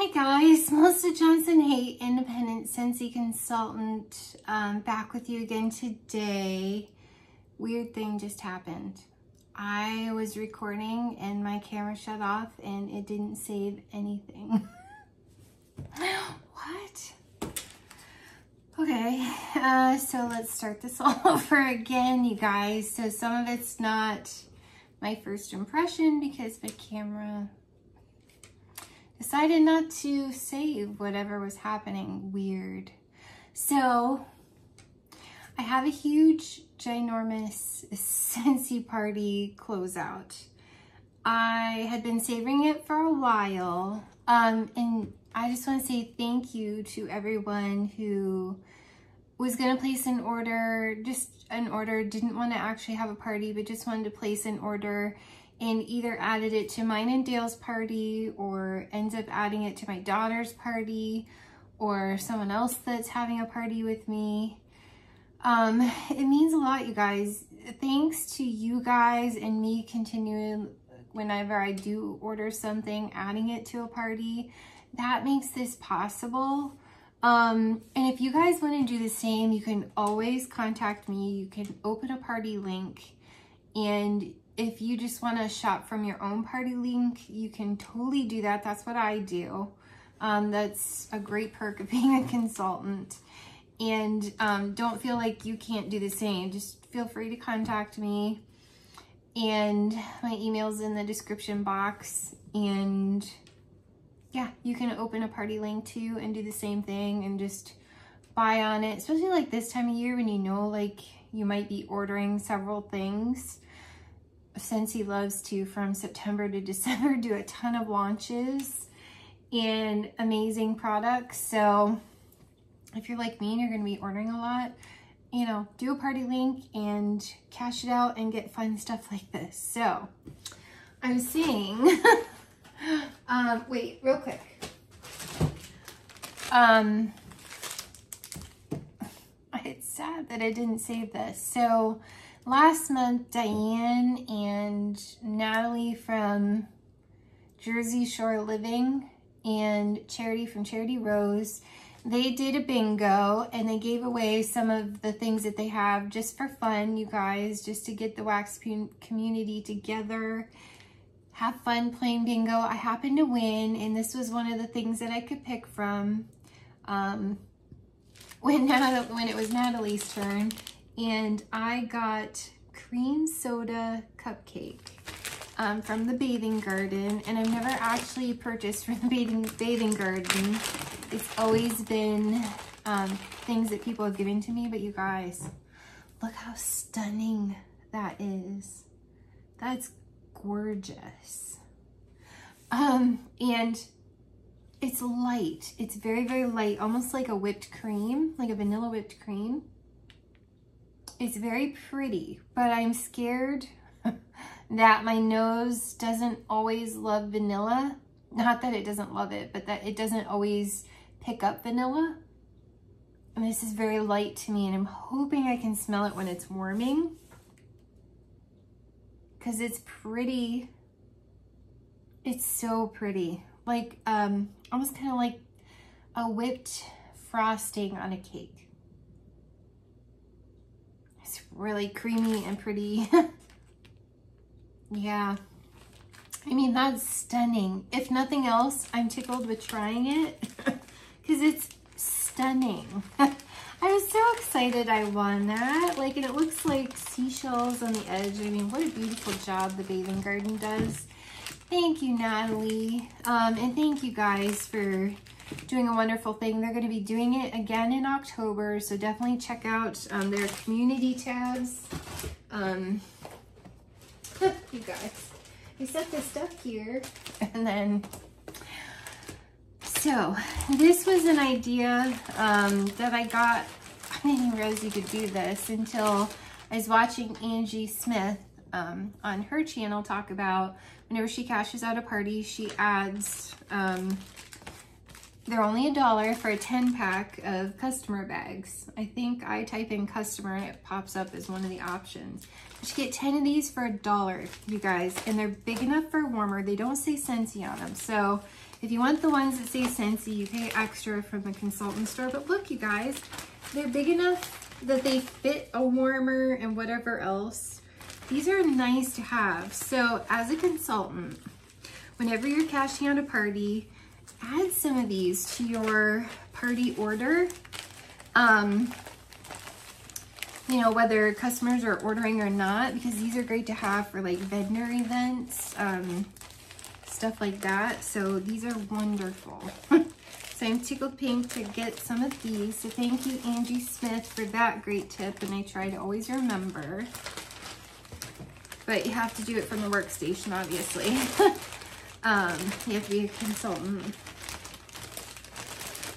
Hi guys, Melissa Johnson Haight, independent Scentsy consultant, um, back with you again today. Weird thing just happened. I was recording and my camera shut off and it didn't save anything. what? Okay, uh, so let's start this all over again, you guys. So some of it's not my first impression because my camera decided not to save whatever was happening weird. So I have a huge, ginormous Scentsy party closeout. I had been saving it for a while. Um, and I just want to say thank you to everyone who was going to place an order, just an order, didn't want to actually have a party, but just wanted to place an order and either added it to mine and Dale's party or ends up adding it to my daughter's party or someone else that's having a party with me. Um, it means a lot, you guys. Thanks to you guys and me continuing whenever I do order something, adding it to a party, that makes this possible. Um, and if you guys want to do the same, you can always contact me. You can open a party link and if you just want to shop from your own party link, you can totally do that. That's what I do. Um, that's a great perk of being a consultant. And um, don't feel like you can't do the same. Just feel free to contact me. And my email's in the description box. And yeah, you can open a party link too and do the same thing and just buy on it. Especially like this time of year when you know like you might be ordering several things Scentsy loves to, from September to December, do a ton of launches and amazing products. So if you're like me and you're going to be ordering a lot, you know, do a party link and cash it out and get fun stuff like this. So I was saying, um, wait, real quick. Um, it's sad that I didn't save this. So last month, Diane and Natalie from Jersey Shore Living and Charity from Charity Rose, they did a bingo and they gave away some of the things that they have just for fun, you guys, just to get the wax community together. Have fun playing bingo. I happened to win and this was one of the things that I could pick from um, when, when it was Natalie's turn and I got cream soda cupcake um, from the Bathing Garden, and I've never actually purchased from the Bathing, bathing Garden. It's always been um, things that people have given to me, but you guys, look how stunning that is. That's gorgeous. Um, and it's light. It's very, very light, almost like a whipped cream, like a vanilla whipped cream. It's very pretty, but I'm scared that my nose doesn't always love vanilla. Not that it doesn't love it, but that it doesn't always pick up vanilla. And this is very light to me, and I'm hoping I can smell it when it's warming. Because it's pretty. It's so pretty. Like, um, almost kind of like a whipped frosting on a cake. Really creamy and pretty. yeah. I mean, that's stunning. If nothing else, I'm tickled with trying it because it's stunning. I was so excited I won that. Like, and it looks like seashells on the edge. I mean, what a beautiful job the Bathing Garden does. Thank you, Natalie. Um, and thank you guys for doing a wonderful thing. They're going to be doing it again in October, so definitely check out um, their community tabs. Um, you guys, I set this stuff here, and then, so this was an idea um, that I got. I didn't realize you could do this until I was watching Angie Smith um, on her channel talk about whenever she cashes out a party, she adds um, they're only a dollar for a 10 pack of customer bags. I think I type in customer and it pops up as one of the options. But you get 10 of these for a dollar, you guys, and they're big enough for warmer. They don't say Scentsy on them. So if you want the ones that say Scentsy, you pay extra from the consultant store. But look, you guys, they're big enough that they fit a warmer and whatever else. These are nice to have. So as a consultant, whenever you're cashing out a party, add some of these to your party order. Um, you know, whether customers are ordering or not, because these are great to have for like vendor events, um, stuff like that. So these are wonderful. so I'm tickled pink to get some of these. So thank you, Angie Smith, for that great tip. And I try to always remember. But you have to do it from the workstation, obviously. um, you have to be a consultant.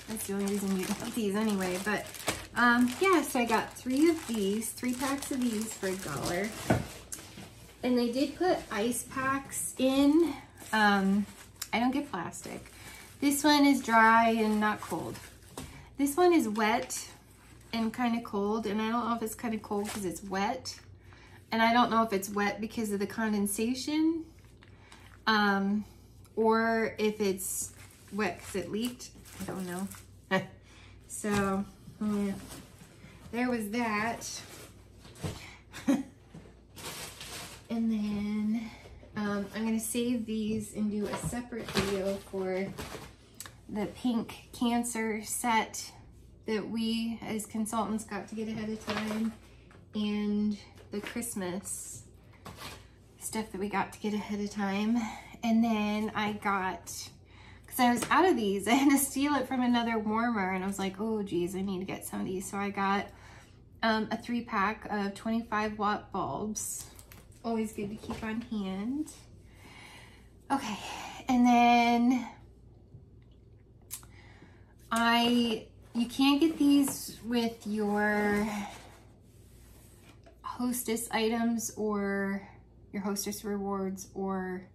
That's the only reason you have these anyway. But um, yeah, so I got three of these, three packs of these for a dollar. And they did put ice packs in. Um, I don't get plastic. This one is dry and not cold. This one is wet and kind of cold. And I don't know if it's kind of cold because it's wet. And I don't know if it's wet because of the condensation. Um, or if it's wet because it leaked. I don't know. so, yeah, there was that. and then um, I'm going to save these and do a separate video for the pink cancer set that we as consultants got to get ahead of time and the Christmas stuff that we got to get ahead of time. And then I got because I was out of these. I had to steal it from another warmer and I was like, oh geez, I need to get some of these. So I got um, a three pack of 25 watt bulbs. Always good to keep on hand. Okay, and then I, you can't get these with your hostess items or your hostess rewards or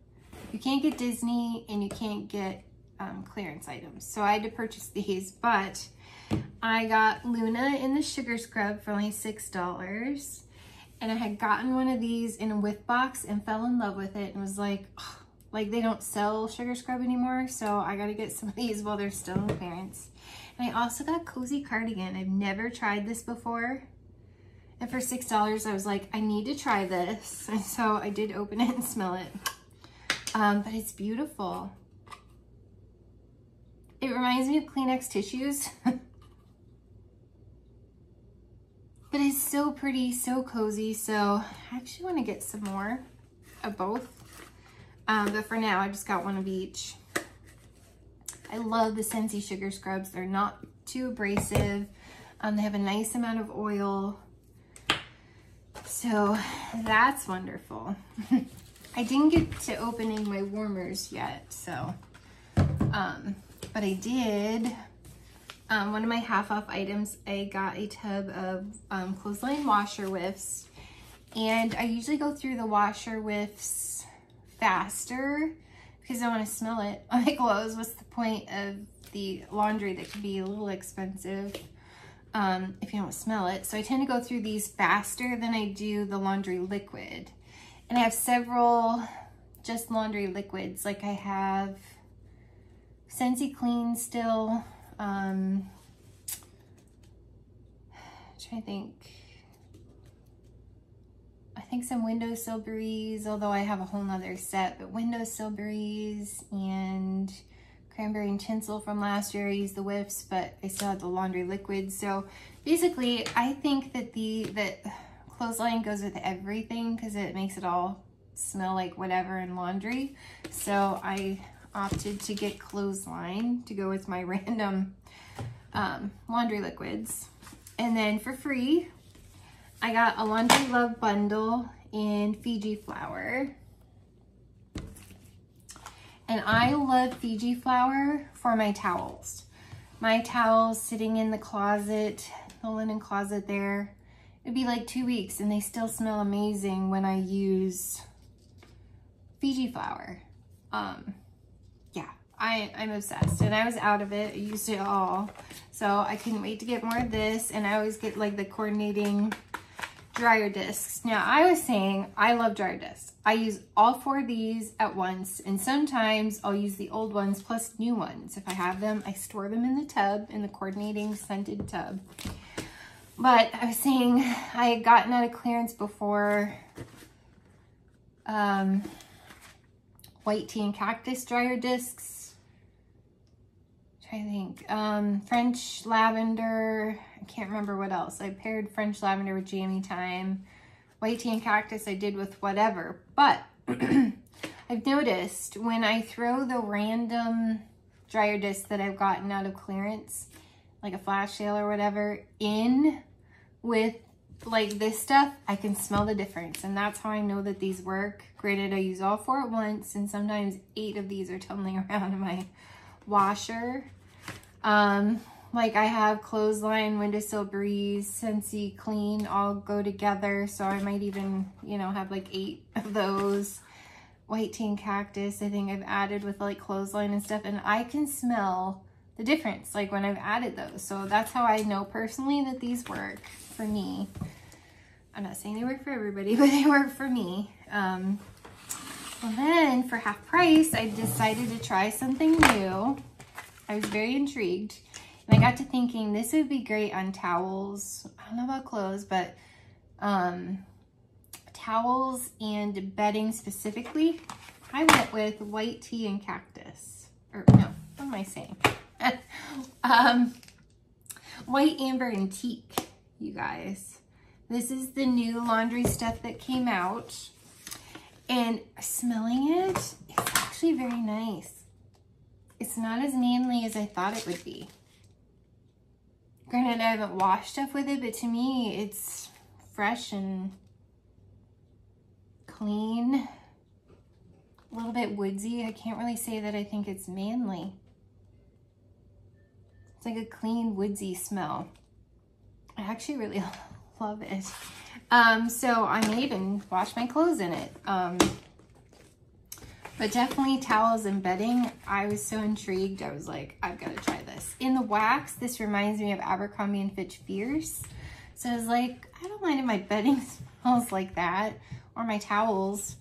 you can't get Disney and you can't get um, clearance items. So I had to purchase these, but I got Luna in the sugar scrub for only $6. And I had gotten one of these in a whiff box and fell in love with it and was like, oh, like they don't sell sugar scrub anymore. So I got to get some of these while they're still in clearance. And I also got Cozy Cardigan. I've never tried this before. And for $6, I was like, I need to try this. And so I did open it and smell it. Um, but it's beautiful. It reminds me of Kleenex tissues. but it's so pretty, so cozy. So I actually want to get some more of both. Um, but for now, I just got one of each. I love the Scentsy Sugar Scrubs. They're not too abrasive. Um, they have a nice amount of oil. So that's wonderful. I didn't get to opening my warmers yet, so um, but I did, um, one of my half off items, I got a tub of um, clothesline washer whiffs. And I usually go through the washer whiffs faster because I want to smell it on my clothes. What's the point of the laundry that can be a little expensive um, if you don't smell it? So I tend to go through these faster than I do the laundry liquid. And I have several just laundry liquids. Like I have Scentsy Clean still. Um, trying to think. I think some Windowsill Breeze, although I have a whole nother set, but Windowsill Breeze and Cranberry and Tinsel from last year. I used the whiffs, but I still have the laundry liquid. So basically, I think that the that clothesline goes with everything because it makes it all smell like whatever in laundry. So I opted to get clothesline to go with my random um, laundry liquids. And then for free, I got a Laundry Love bundle in Fiji Flower. And I love Fiji Flower for my towels. My towels sitting in the closet, the linen closet there, it'd be like two weeks and they still smell amazing when I use Fiji Flower. Um, I, I'm obsessed and I was out of it. I used it all. So I couldn't wait to get more of this. And I always get like the coordinating dryer discs. Now I was saying I love dryer discs. I use all four of these at once and sometimes I'll use the old ones plus new ones. If I have them, I store them in the tub, in the coordinating scented tub. But I was saying I had gotten out of clearance before um, white tea and cactus dryer discs I think. Um, French lavender. I can't remember what else. I paired French lavender with jammy time. White tea and cactus I did with whatever. But I've noticed when I throw the random dryer discs that I've gotten out of clearance, like a flash sale or whatever, in with like this stuff, I can smell the difference. And that's how I know that these work. Granted, I use all four at once, and sometimes eight of these are tumbling around in my washer. Um, like I have clothesline, windowsill breeze, Scentsy clean all go together. So I might even, you know, have like eight of those. White tea cactus, I think I've added with like clothesline and stuff. And I can smell the difference like when I've added those. So that's how I know personally that these work for me. I'm not saying they work for everybody, but they work for me. Um, and then for half price, I decided to try something new. I was very intrigued. And I got to thinking this would be great on towels. I don't know about clothes, but um, towels and bedding specifically. I went with white tea and cactus. Or no, what am I saying? um, white amber and teak, you guys. This is the new laundry stuff that came out. And smelling it, it's actually very nice it's not as manly as I thought it would be. Granted, I haven't washed stuff with it, but to me, it's fresh and clean. A little bit woodsy. I can't really say that I think it's manly. Like a clean, woodsy smell. I actually really love it. Um, so I may even wash my clothes in it. Um, but definitely towels and bedding. I was so intrigued. I was like, I've got to try this. In the wax, this reminds me of Abercrombie & Fitch Fierce. So I was like, I don't mind if my bedding smells like that or my towels.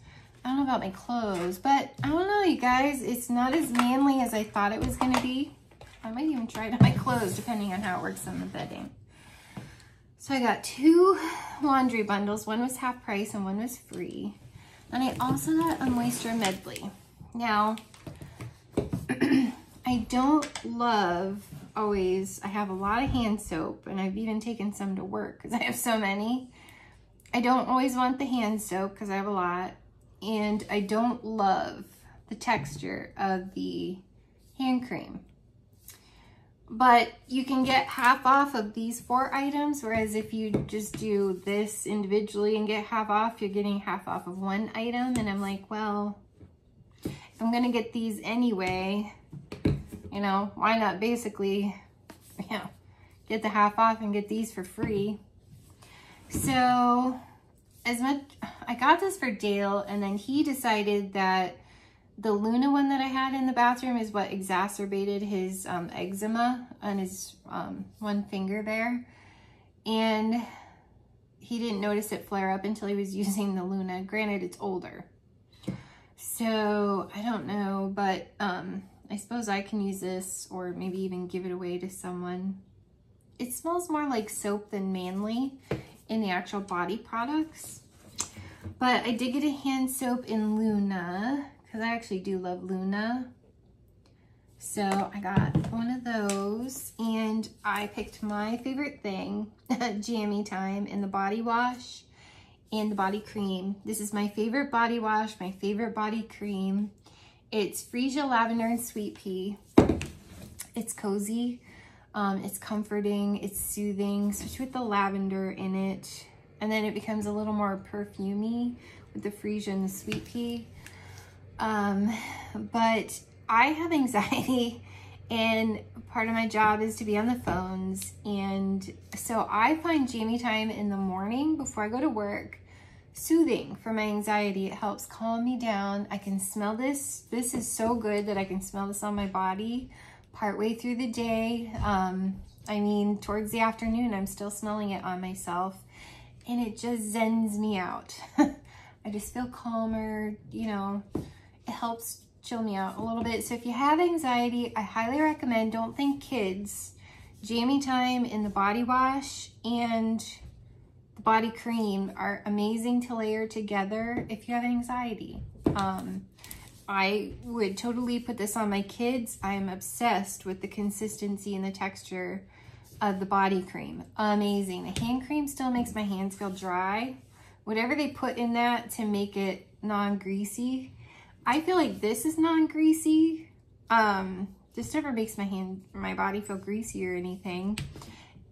I don't know about my clothes, but I don't know, you guys. It's not as manly as I thought it was going to be. I might even try it on my clothes, depending on how it works on the bedding. So I got two laundry bundles. One was half price and one was free. And I also got a moisture medley. Now, I don't love always, I have a lot of hand soap and I've even taken some to work because I have so many. I don't always want the hand soap because I have a lot. And I don't love the texture of the hand cream but you can get half off of these four items whereas if you just do this individually and get half off you're getting half off of one item. And I'm like well I'm gonna get these anyway. You know why not basically you know get the half off and get these for free? So as much I got this for Dale and then he decided that the Luna one that I had in the bathroom is what exacerbated his um, eczema on his um, one finger there. And he didn't notice it flare up until he was using the Luna. Granted, it's older. So I don't know, but um, I suppose I can use this or maybe even give it away to someone. It smells more like soap than manly in the actual body products. But I did get a hand soap in Luna because I actually do love Luna. So I got one of those and I picked my favorite thing, Jammy Time, and the body wash and the body cream. This is my favorite body wash, my favorite body cream. It's Freesia Lavender and Sweet Pea. It's cozy, um, it's comforting, it's soothing, especially with the lavender in it. And then it becomes a little more perfumey with the Freesia and the Sweet Pea. Um, but I have anxiety and part of my job is to be on the phones. And so I find Jammy time in the morning before I go to work soothing for my anxiety. It helps calm me down. I can smell this. This is so good that I can smell this on my body partway through the day. Um, I mean, towards the afternoon, I'm still smelling it on myself and it just zens me out. I just feel calmer, you know, it helps chill me out a little bit. So if you have anxiety, I highly recommend, don't think kids, Jammy Time in the body wash and the body cream are amazing to layer together if you have anxiety. Um, I would totally put this on my kids. I am obsessed with the consistency and the texture of the body cream. Amazing. The hand cream still makes my hands feel dry. Whatever they put in that to make it non-greasy. I feel like this is non-greasy. Um, this never makes my hand, my body feel greasy or anything.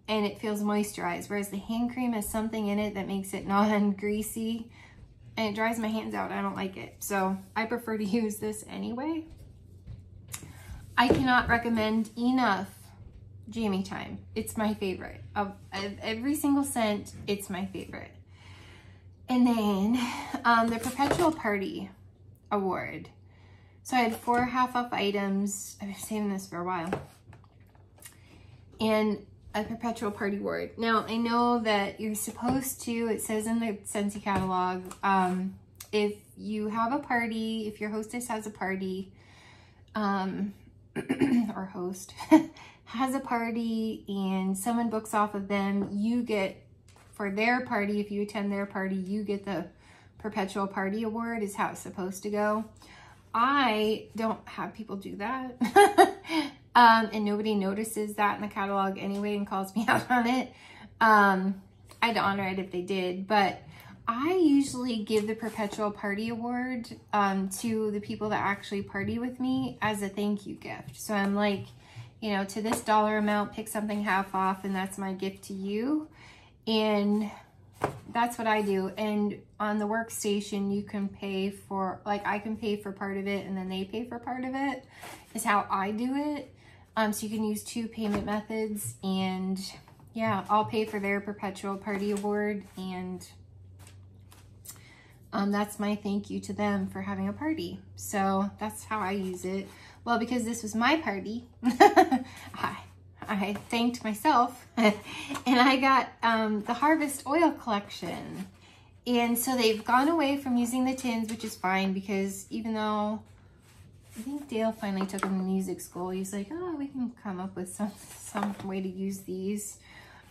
And it feels moisturized. Whereas the hand cream has something in it that makes it non-greasy. And it dries my hands out. I don't like it. So I prefer to use this anyway. I cannot recommend enough Jammy Time. It's my favorite. Of, of, every single scent, it's my favorite. And then um, the Perpetual Party Award. So I had four half off items. I've been saving this for a while. And a Perpetual Party Award. Now, I know that you're supposed to, it says in the Scentsy catalog, um, if you have a party, if your hostess has a party, um, or host, has a party and someone books off of them, you get, for their party, if you attend their party, you get the Perpetual Party Award is how it's supposed to go. I don't have people do that. um, and nobody notices that in the catalog anyway and calls me out on it. Um, I'd honor it if they did, but I usually give the Perpetual Party Award um, to the people that actually party with me as a thank you gift. So I'm like, you know, to this dollar amount, pick something half off and that's my gift to you. And that's what I do. And on the workstation, you can pay for, like I can pay for part of it and then they pay for part of it is how I do it. Um, so you can use two payment methods and yeah, I'll pay for their perpetual party award and um, that's my thank you to them for having a party. So that's how I use it. Well, because this was my party, I, I thanked myself and I got um, the Harvest Oil Collection. And so they've gone away from using the tins, which is fine because even though I think Dale finally took them to music school, he's like, oh, we can come up with some, some way to use these.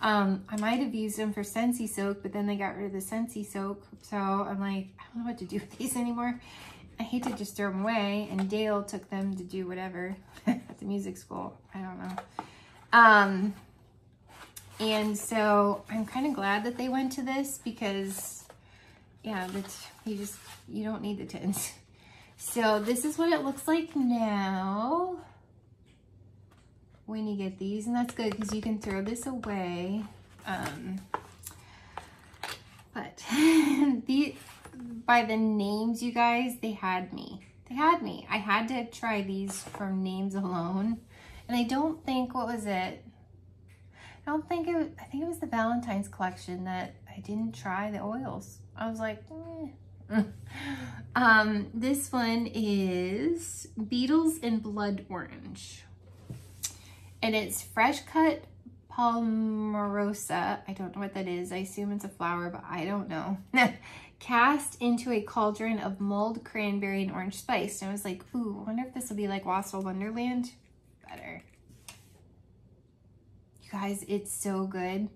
Um, I might have used them for Scentsy Soak, but then they got rid of the Scentsy Soak. So I'm like, I don't know what to do with these anymore. I hate to just throw them away. And Dale took them to do whatever at the music school. I don't know. Um, and so I'm kind of glad that they went to this because, yeah, you just, you don't need the tins. So this is what it looks like now when you get these. And that's good because you can throw this away. Um, but the, by the names, you guys, they had me. They had me. I had to try these from names alone. And I don't think, what was it? I don't think it, was, I think it was the Valentine's collection that I didn't try the oils. I was like, eh. um, this one is Beetles in Blood Orange. And it's fresh cut palmarosa. I don't know what that is. I assume it's a flower, but I don't know. cast into a cauldron of mulled cranberry and orange spice. And I was like, ooh, I wonder if this will be like Wassail Wonderland. Better. You guys, it's so good.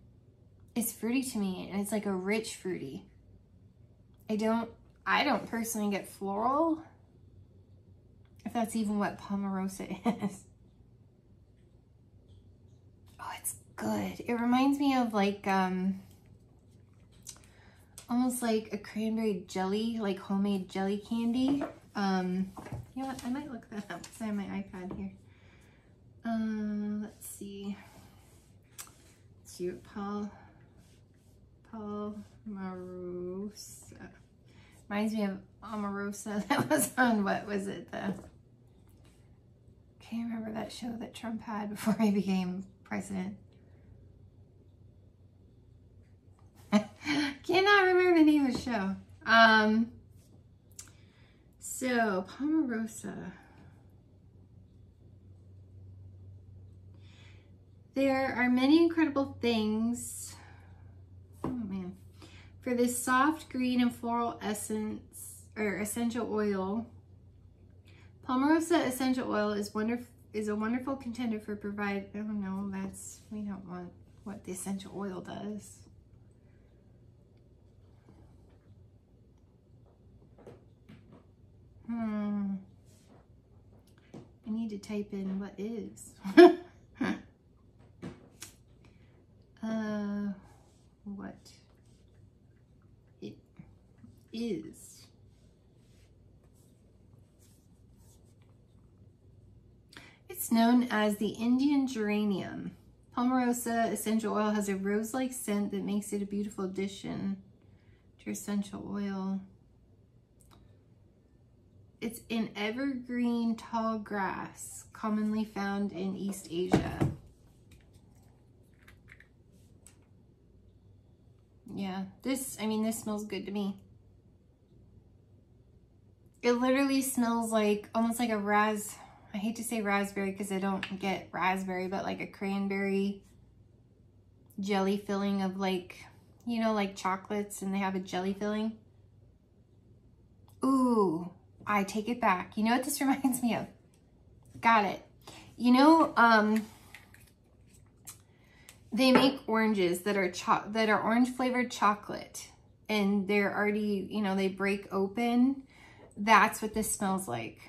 It's fruity to me, and it's like a rich fruity. I don't, I don't personally get floral, if that's even what Palmarosa is. Oh, it's good. It reminds me of like, um, almost like a cranberry jelly, like homemade jelly candy. Um, you know what? I might look that up because I have my iPad here. Um, let's see. Let's Paul, Paul Marusa. Reminds me of Omarosa. That was on, what was it? The, can't remember that show that Trump had before he became president. Cannot remember the name of the show. Um, so Palmarosa. There are many incredible things. Oh man. For this soft green and floral essence or essential oil, Palmarosa essential oil is wonderful is a wonderful contender for provide oh no that's we don't want what the essential oil does hmm I need to type in what is uh what it is It's known as the Indian geranium. Palmarosa essential oil has a rose-like scent that makes it a beautiful addition to your essential oil. It's an evergreen tall grass commonly found in East Asia. Yeah, this, I mean, this smells good to me. It literally smells like, almost like a ras, I hate to say raspberry because I don't get raspberry, but like a cranberry jelly filling of like, you know, like chocolates and they have a jelly filling. Ooh, I take it back. You know what this reminds me of? Got it. You know, um, they make oranges that are that are orange flavored chocolate and they're already, you know, they break open. That's what this smells like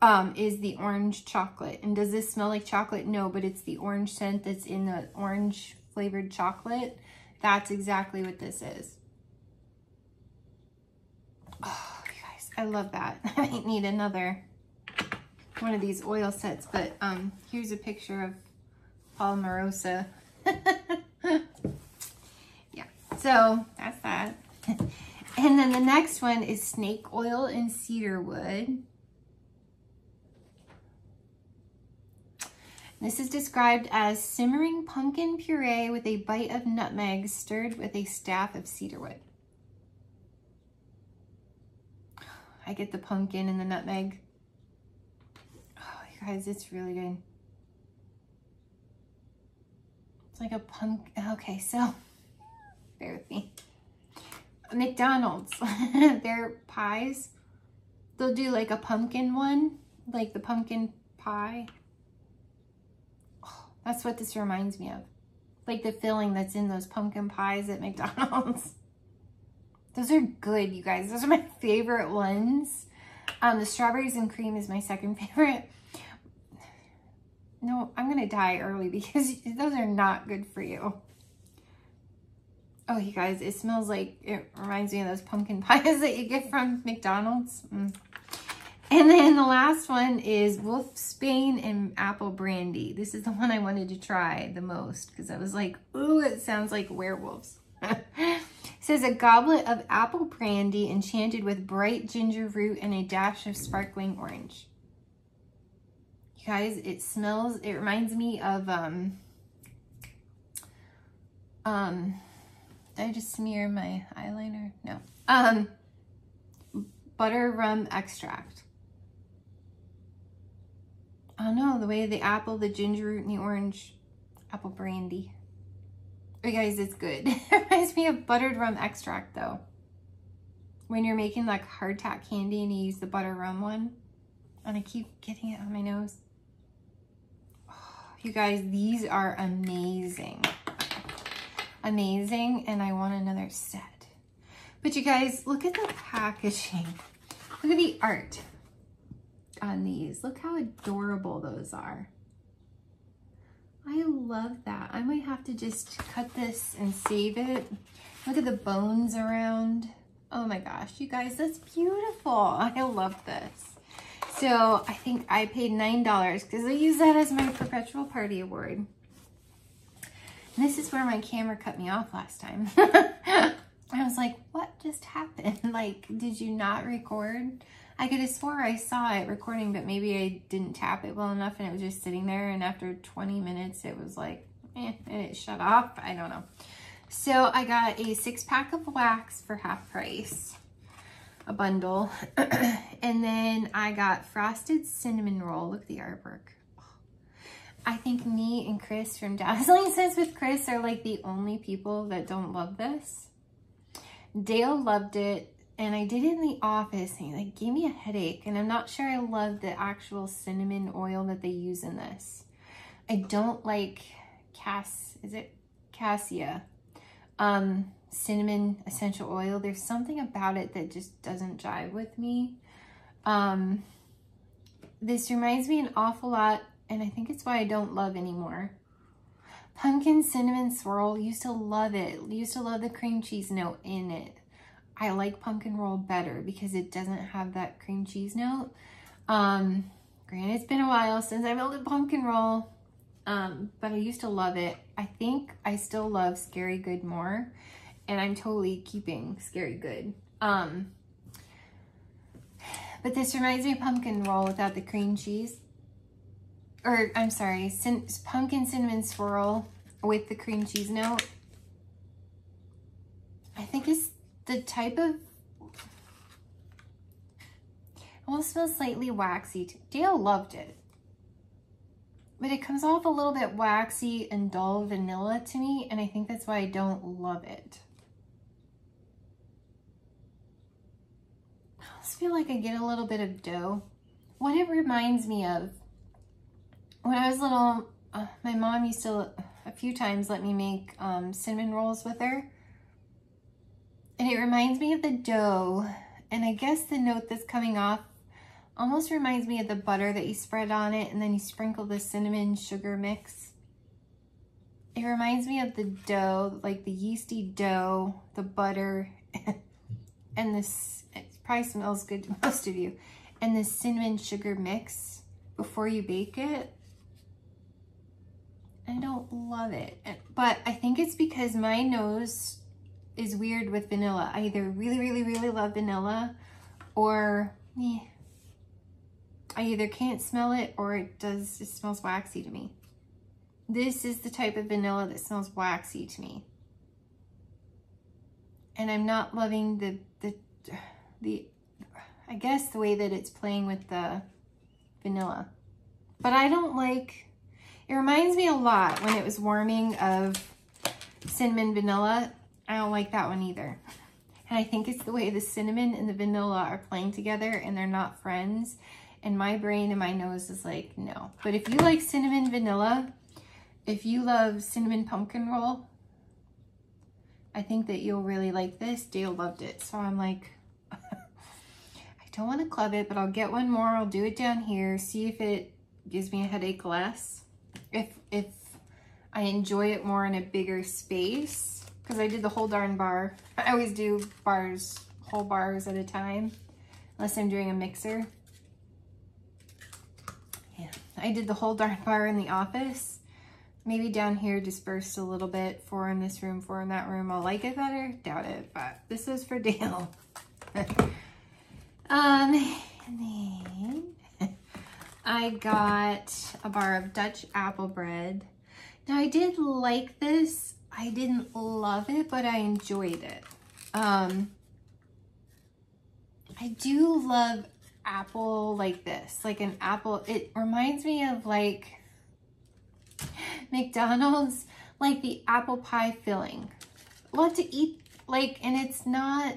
um, is the orange chocolate. And does this smell like chocolate? No, but it's the orange scent that's in the orange flavored chocolate. That's exactly what this is. Oh, you guys, I love that. I need another one of these oil sets, but um, here's a picture of Palmarosa. yeah, so that's that. and then the next one is snake oil and cedar wood. This is described as simmering pumpkin puree with a bite of nutmeg stirred with a staff of cedarwood. I get the pumpkin and the nutmeg. Oh, you guys, it's really good. It's like a punk. Okay, so bear with me. McDonald's, their pies, they'll do like a pumpkin one, like the pumpkin pie that's what this reminds me of. Like the filling that's in those pumpkin pies at McDonald's. Those are good, you guys. Those are my favorite ones. Um, the strawberries and cream is my second favorite. No, I'm going to die early because those are not good for you. Oh, you guys, it smells like, it reminds me of those pumpkin pies that you get from McDonald's. Mm. And then the last one is Wolfsbane and Apple Brandy. This is the one I wanted to try the most because I was like, ooh, it sounds like werewolves. says a goblet of apple brandy enchanted with bright ginger root and a dash of sparkling orange. Guys, it smells, it reminds me of, um, um, did I just smear my eyeliner? No. Um, butter rum extract. I don't know, the way the apple, the ginger root, and the orange apple brandy. You guys, it's good. it reminds me of buttered rum extract though. When you're making like hardtack candy and you use the butter rum one. And I keep getting it on my nose. You guys, these are amazing. Amazing. And I want another set. But you guys, look at the packaging. Look at the art on these. Look how adorable those are. I love that. I might have to just cut this and save it. Look at the bones around. Oh my gosh, you guys, that's beautiful. I love this. So I think I paid $9 because I use that as my perpetual party award. And this is where my camera cut me off last time. I was like, what just happened? Like, did you not record? I could have swore I saw it recording, but maybe I didn't tap it well enough and it was just sitting there. And after 20 minutes, it was like, eh, and it shut off. I don't know. So I got a six pack of wax for half price. A bundle. and then I got frosted cinnamon roll. Look at the artwork. I think me and Chris from Dazzling Scents with Chris are like the only people that don't love this. Dale loved it and I did it in the office and it like, gave me a headache and I'm not sure I love the actual cinnamon oil that they use in this. I don't like Cass, is it Cassia? Um, cinnamon essential oil. There's something about it that just doesn't jive with me. Um, this reminds me an awful lot, and I think it's why I don't love anymore. Pumpkin cinnamon swirl, used to love it. Used to love the cream cheese note in it. I like pumpkin roll better because it doesn't have that cream cheese note. Um, granted, it's been a while since I melted pumpkin roll, um, but I used to love it. I think I still love Scary Good more and I'm totally keeping Scary Good. Um, but this reminds me of pumpkin roll without the cream cheese. Or, I'm sorry, pumpkin cinnamon swirl with the cream cheese note. I think it's the type of... It almost smells slightly waxy. Dale loved it. But it comes off a little bit waxy and dull vanilla to me, and I think that's why I don't love it. Feel like I get a little bit of dough. What it reminds me of, when I was little, uh, my mom used to a few times let me make um, cinnamon rolls with her. And it reminds me of the dough. And I guess the note that's coming off almost reminds me of the butter that you spread on it and then you sprinkle the cinnamon sugar mix. It reminds me of the dough, like the yeasty dough, the butter, and this probably smells good to most of you. And the cinnamon sugar mix before you bake it. I don't love it. But I think it's because my nose is weird with vanilla. I either really, really, really love vanilla or eh, I either can't smell it or it does, it smells waxy to me. This is the type of vanilla that smells waxy to me. And I'm not loving the, the, the, I guess the way that it's playing with the vanilla. But I don't like, it reminds me a lot when it was warming of cinnamon vanilla. I don't like that one either. And I think it's the way the cinnamon and the vanilla are playing together and they're not friends. And my brain and my nose is like, no. But if you like cinnamon vanilla, if you love cinnamon pumpkin roll, I think that you'll really like this. Dale loved it. So I'm like, don't want to club it, but I'll get one more. I'll do it down here, see if it gives me a headache less. If, if I enjoy it more in a bigger space, because I did the whole darn bar. I always do bars, whole bars at a time, unless I'm doing a mixer. Yeah, I did the whole darn bar in the office. Maybe down here dispersed a little bit, four in this room, four in that room. I'll like it better, doubt it, but this is for Dale. Um, and then I got a bar of Dutch apple bread. Now I did like this. I didn't love it, but I enjoyed it. Um, I do love apple like this, like an apple. It reminds me of like McDonald's, like the apple pie filling. Love to eat like, and it's not,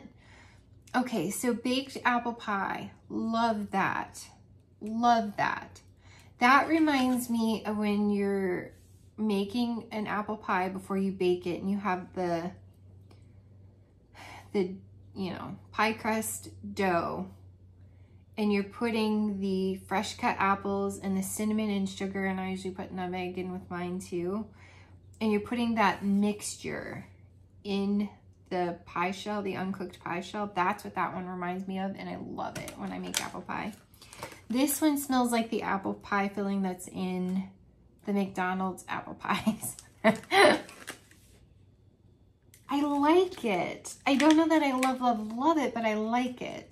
Okay, so baked apple pie. Love that. Love that. That reminds me of when you're making an apple pie before you bake it and you have the, the, you know, pie crust dough and you're putting the fresh cut apples and the cinnamon and sugar and I usually put nutmeg in with mine too. And you're putting that mixture in the pie shell, the uncooked pie shell. That's what that one reminds me of, and I love it when I make apple pie. This one smells like the apple pie filling that's in the McDonald's apple pies. I like it. I don't know that I love, love, love it, but I like it.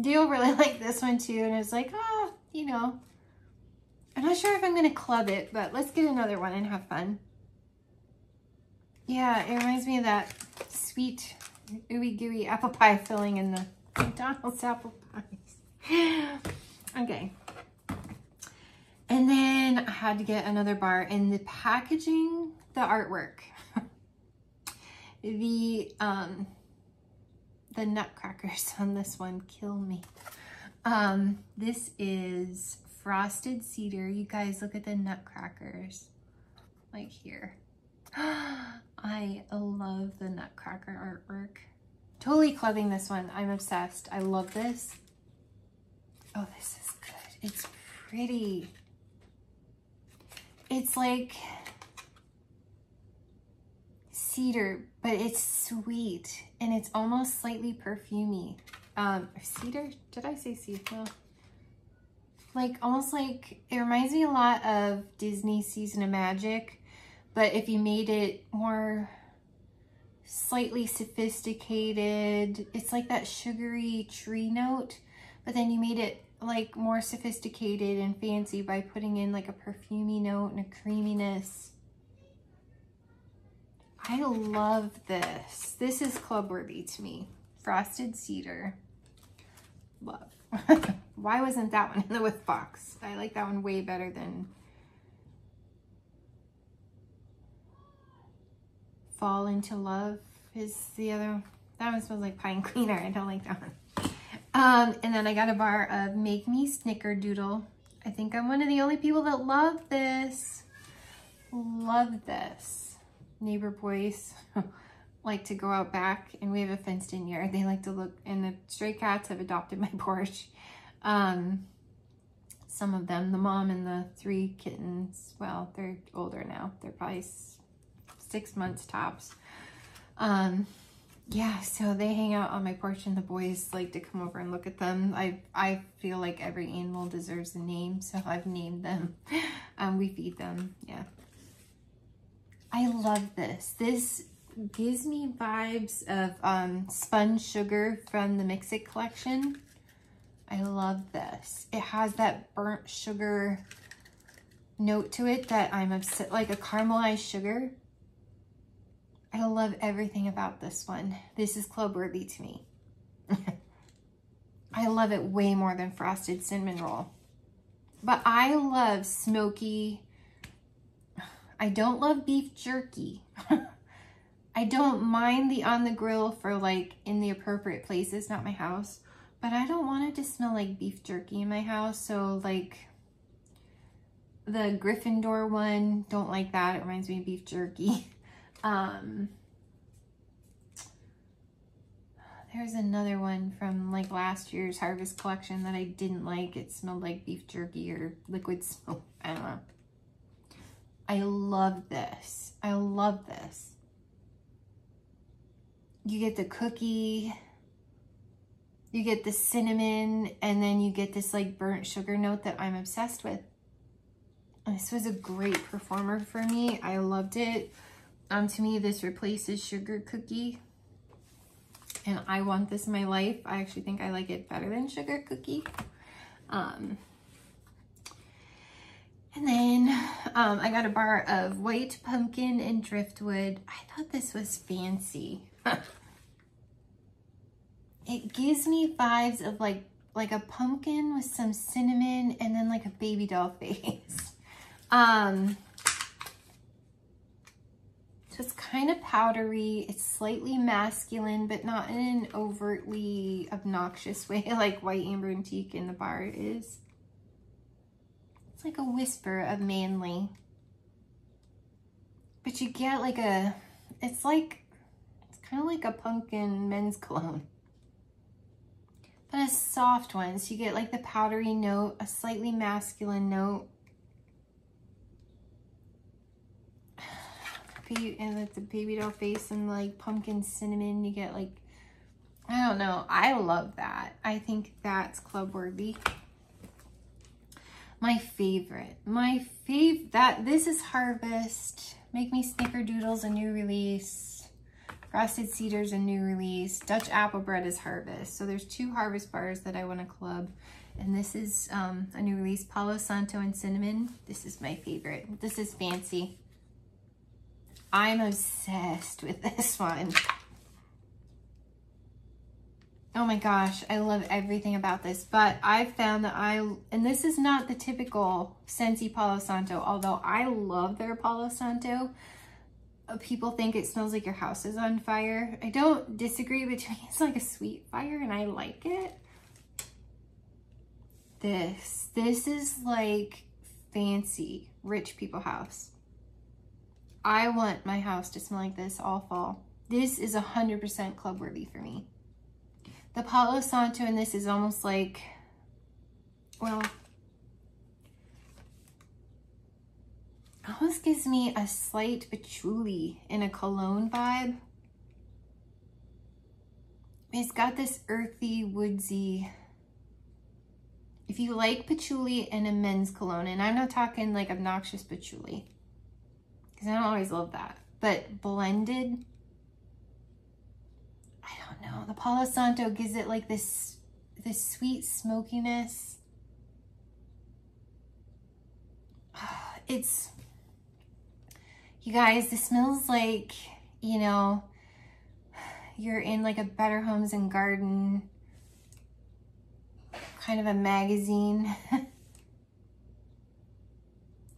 Dale really liked this one too, and it's like, ah, oh, you know. I'm not sure if I'm going to club it, but let's get another one and have fun. Yeah, it reminds me of that sweet ooey gooey apple pie filling in the McDonald's apple pies. okay. And then I had to get another bar and the packaging, the artwork, the, um, the nutcrackers on this one kill me. Um, this is frosted cedar. You guys look at the nutcrackers like here. I love the nutcracker artwork. Totally clubbing this one. I'm obsessed. I love this. Oh, this is good. It's pretty. It's like cedar, but it's sweet and it's almost slightly perfumy. Um, cedar? Did I say cedar? No. Like almost like, it reminds me a lot of Disney Season of Magic, but if you made it more slightly sophisticated, it's like that sugary tree note, but then you made it like more sophisticated and fancy by putting in like a perfumy note and a creaminess. I love this. This is club worthy to me. Frosted cedar. Love. Why wasn't that one in the Whiff Box? I like that one way better than Fall into Love is the other. That one smells like pine cleaner. I don't like that one. Um, and then I got a bar of Make Me Snickerdoodle. I think I'm one of the only people that love this. Love this. Neighbor boys like to go out back and we have a fenced in yard. They like to look and the stray cats have adopted my porch. Um, some of them, the mom and the three kittens, well, they're older now. They're probably six months tops. Um, yeah, so they hang out on my porch and the boys like to come over and look at them. I, I feel like every animal deserves a name, so I've named them. Um, we feed them, yeah. I love this. This gives me vibes of um, Spun Sugar from the Mix It collection. I love this. It has that burnt sugar note to it that I'm upset, like a caramelized sugar. I love everything about this one. This is club worthy to me. I love it way more than Frosted Cinnamon Roll. But I love smoky. I don't love beef jerky. I don't mind the on the grill for like in the appropriate places, not my house. But I don't want it to smell like beef jerky in my house. So like the Gryffindor one, don't like that. It reminds me of beef jerky. Um, there's another one from like last year's harvest collection that I didn't like. It smelled like beef jerky or liquid smoke. I don't know. I love this. I love this. You get the cookie, you get the cinnamon, and then you get this like burnt sugar note that I'm obsessed with. This was a great performer for me. I loved it. Um, to me, this replaces sugar cookie. And I want this in my life. I actually think I like it better than sugar cookie. Um, and then um, I got a bar of white pumpkin and driftwood. I thought this was fancy. it gives me vibes of like like a pumpkin with some cinnamon and then like a baby doll face. Um, so it's kind of powdery. It's slightly masculine, but not in an overtly obnoxious way like White Amber Antique in the bar is. It's like a whisper of manly. But you get like a, it's like, it's kind of like a pumpkin men's cologne. But a soft one. So you get like the powdery note, a slightly masculine note, and like the baby doll face and like pumpkin cinnamon. You get like, I don't know. I love that. I think that's club worthy. My favorite, my favorite, that, this is Harvest. Make Me Snickerdoodles, a new release. Frosted Cedars, a new release. Dutch Apple Bread is Harvest. So there's two Harvest bars that I want to club. And this is um, a new release, Palo Santo and Cinnamon. This is my favorite. This is fancy. I'm obsessed with this one. Oh my gosh, I love everything about this. But I've found that I, and this is not the typical Scentsy Palo Santo, although I love their Palo Santo. Uh, people think it smells like your house is on fire. I don't disagree, but to me it's like a sweet fire and I like it. This, this is like fancy rich people house. I want my house to smell like this all fall. This is 100% club worthy for me. The Palo Santo in this is almost like, well, almost gives me a slight patchouli in a cologne vibe. It's got this earthy, woodsy, if you like patchouli in a men's cologne, and I'm not talking like obnoxious patchouli, because I don't always love that, but blended, I don't know. The Palo Santo gives it like this, this sweet smokiness. It's, you guys, this smells like, you know, you're in like a Better Homes and Garden kind of a magazine. and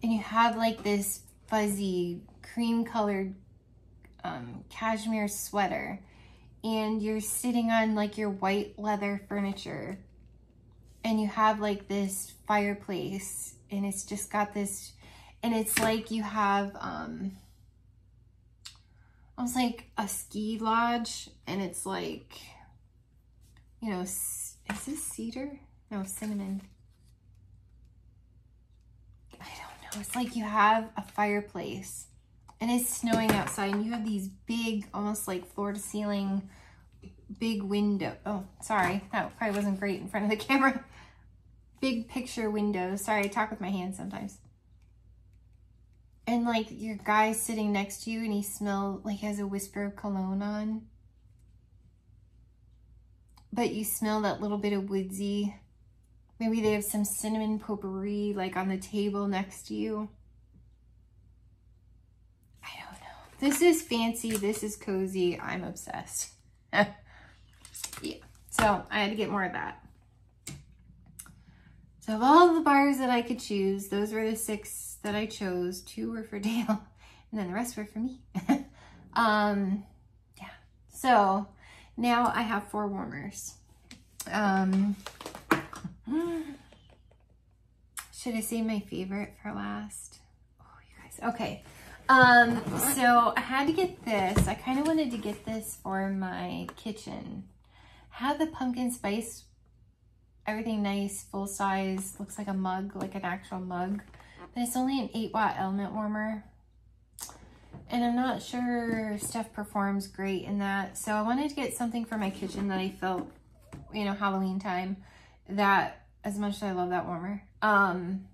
you have like this fuzzy cream colored um, cashmere sweater and you're sitting on like your white leather furniture and you have like this fireplace and it's just got this and it's like you have um almost like a ski lodge and it's like you know is this cedar no, cinnamon. I don't know. It's like you have a fireplace and it's snowing outside and you have these big, almost like floor to ceiling, big window. Oh, sorry. That probably wasn't great in front of the camera. Big picture windows. Sorry, I talk with my hands sometimes. And like your guy sitting next to you and he smells like has a whisper of cologne on. But you smell that little bit of woodsy Maybe they have some cinnamon potpourri like on the table next to you. I don't know. This is fancy. This is cozy. I'm obsessed. yeah. So I had to get more of that. So of all the bars that I could choose, those were the six that I chose. Two were for Dale and then the rest were for me. um, yeah. So now I have four warmers. Um, Should I say my favorite for last? Oh, you guys. Okay. Um, so I had to get this. I kind of wanted to get this for my kitchen. Have the pumpkin spice, everything nice, full size, looks like a mug, like an actual mug. But it's only an 8 watt element warmer. And I'm not sure stuff performs great in that. So I wanted to get something for my kitchen that I felt, you know, Halloween time that as much as I love that warmer, um,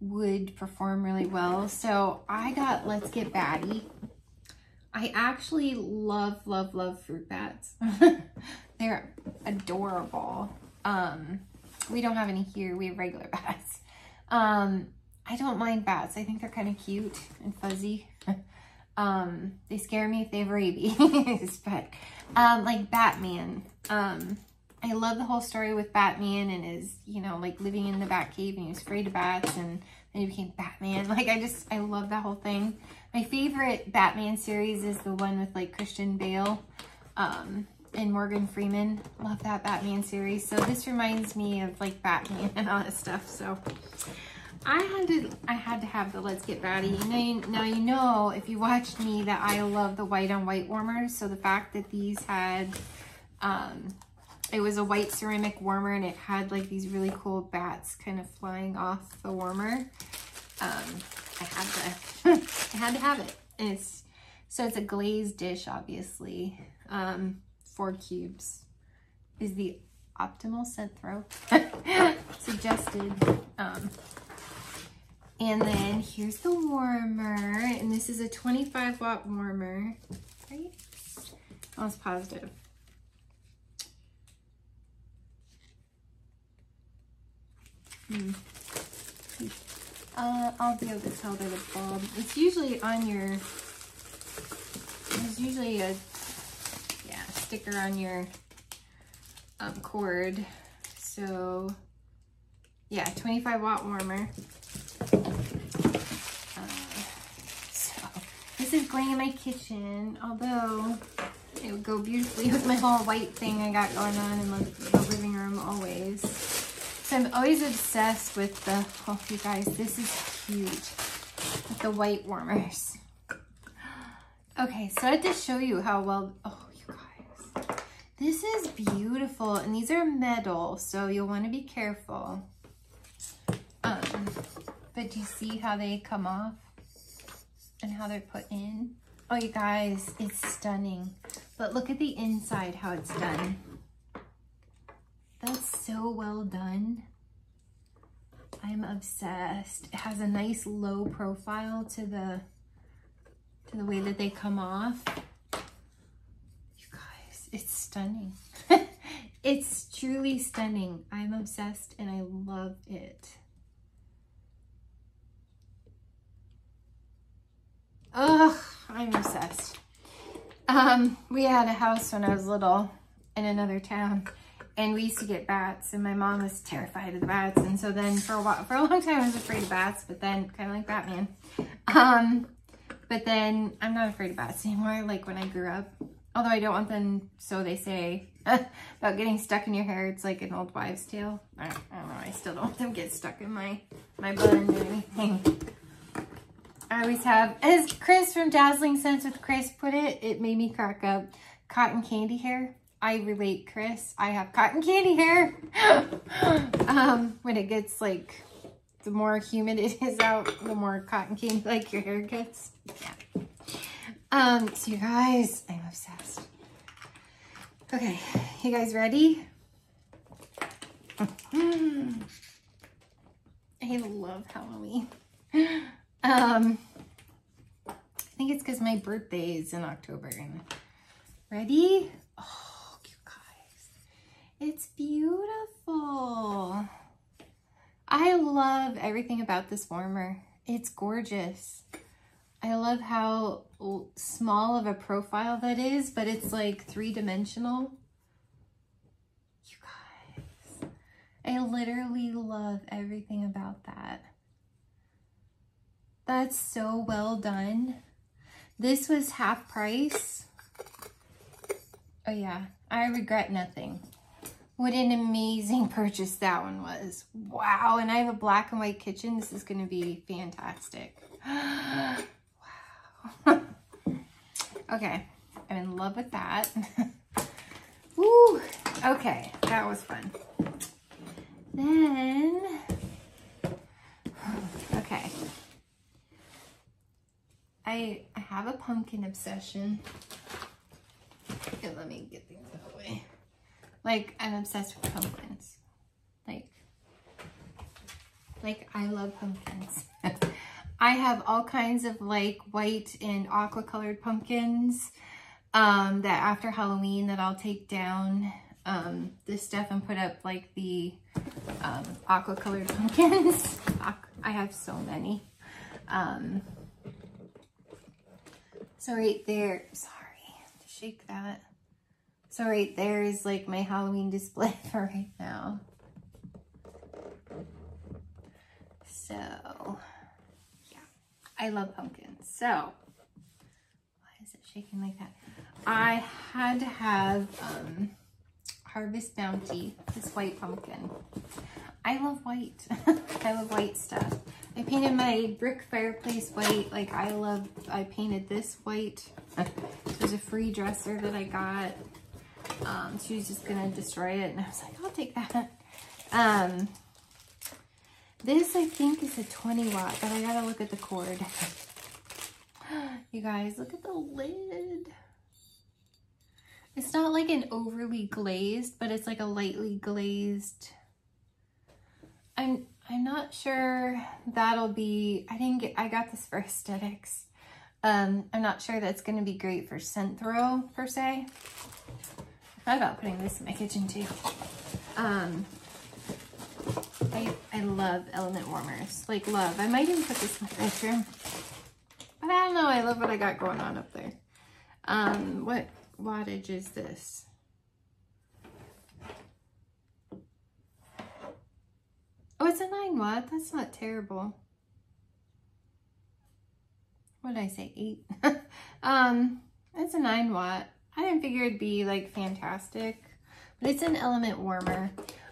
would perform really well. So I got Let's Get Batty. I actually love, love, love fruit bats. They're adorable. Um, we don't have any here. We have regular bats. Um, I don't mind bats. I think they're kind of cute and fuzzy. um, they scare me if they have rabies, but um, like Batman. Um, I love the whole story with Batman and his, you know, like living in the Batcave and he was afraid of bats and then he became Batman. Like, I just, I love that whole thing. My favorite Batman series is the one with, like, Christian Bale um, and Morgan Freeman. Love that Batman series. So this reminds me of, like, Batman and all that stuff. So I had to, I had to have the Let's Get Batty. You, now you know, if you watched me, that I love the white on white warmers. So the fact that these had... Um, it was a white ceramic warmer and it had like these really cool bats kind of flying off the warmer. Um, I had to, I had to have it. And it's, so it's a glazed dish, obviously. Um, four cubes is the optimal scent throw suggested. Um, and then here's the warmer, and this is a 25 watt warmer, right? I was positive. Hmm. Uh, I'll be able to tell by the bulb. It's usually on your, there's usually a, yeah, sticker on your um, cord. So yeah, 25 watt warmer. Uh, so this is going in my kitchen, although it would go beautifully with my whole white thing I got going on in the living room always. So I'm always obsessed with the, oh you guys, this is cute, with the white warmers. Okay, so I had to show you how well, oh you guys, this is beautiful. And these are metal, so you'll want to be careful. Um, but do you see how they come off and how they're put in? Oh, you guys, it's stunning. But look at the inside, how it's done. That's so well done. I'm obsessed. It has a nice low profile to the to the way that they come off. You guys, it's stunning. it's truly stunning. I'm obsessed and I love it. Ugh, I'm obsessed. Um, we had a house when I was little in another town and we used to get bats and my mom was terrified of the bats. And so then for a while, for a long time I was afraid of bats, but then kind of like Batman. Um, but then I'm not afraid of bats anymore. Like when I grew up, although I don't want them, so they say, about getting stuck in your hair. It's like an old wives tale. I don't, know. I still don't want them get stuck in my, my bun or anything. I always have, as Chris from Dazzling Scents with Chris put it, it made me crack up. Cotton candy hair. I relate, Chris. I have cotton candy hair. um, when it gets like, the more humid it is out, the more cotton candy like your hair gets. Yeah. Um, so you guys, I'm obsessed. Okay, you guys ready? I love Halloween. Um, I think it's because my birthday is in October. Ready? Oh. It's beautiful. I love everything about this warmer. It's gorgeous. I love how small of a profile that is, but it's like three-dimensional. You guys, I literally love everything about that. That's so well done. This was half price. Oh yeah, I regret nothing. What an amazing purchase that one was. Wow, and I have a black and white kitchen. This is gonna be fantastic. wow. okay, I'm in love with that. Woo, okay, that was fun. Then, okay, I, I have a pumpkin obsession. Okay, let me get things out of the way. Like, I'm obsessed with pumpkins. Like, like I love pumpkins. I have all kinds of like white and aqua colored pumpkins um, that after Halloween that I'll take down um, this stuff and put up like the um, aqua colored pumpkins. I have so many. Um, so right there, sorry to shake that. So right there is like my Halloween display for right now. So, yeah, I love pumpkins. So, why is it shaking like that? I had to have um, Harvest Bounty, this white pumpkin. I love white. I love white stuff. I painted my brick fireplace white. Like I love, I painted this white. There's a free dresser that I got. Um, she was just gonna destroy it and I was like, I'll take that. Um, this I think is a 20 watt, but I gotta look at the cord. you guys, look at the lid. It's not like an overly glazed, but it's like a lightly glazed. I'm I'm not sure that'll be, I didn't get, I got this for aesthetics. Um, I'm not sure that's going to be great for scent throw per se. How about putting this in my kitchen too. Um, I, I love element warmers. Like, love. I might even put this in my bedroom. But I don't know. I love what I got going on up there. Um, what wattage is this? Oh, it's a 9 watt. That's not terrible. What did I say? 8? um, it's a 9 watt. I didn't figure it'd be like fantastic. But it's an element warmer.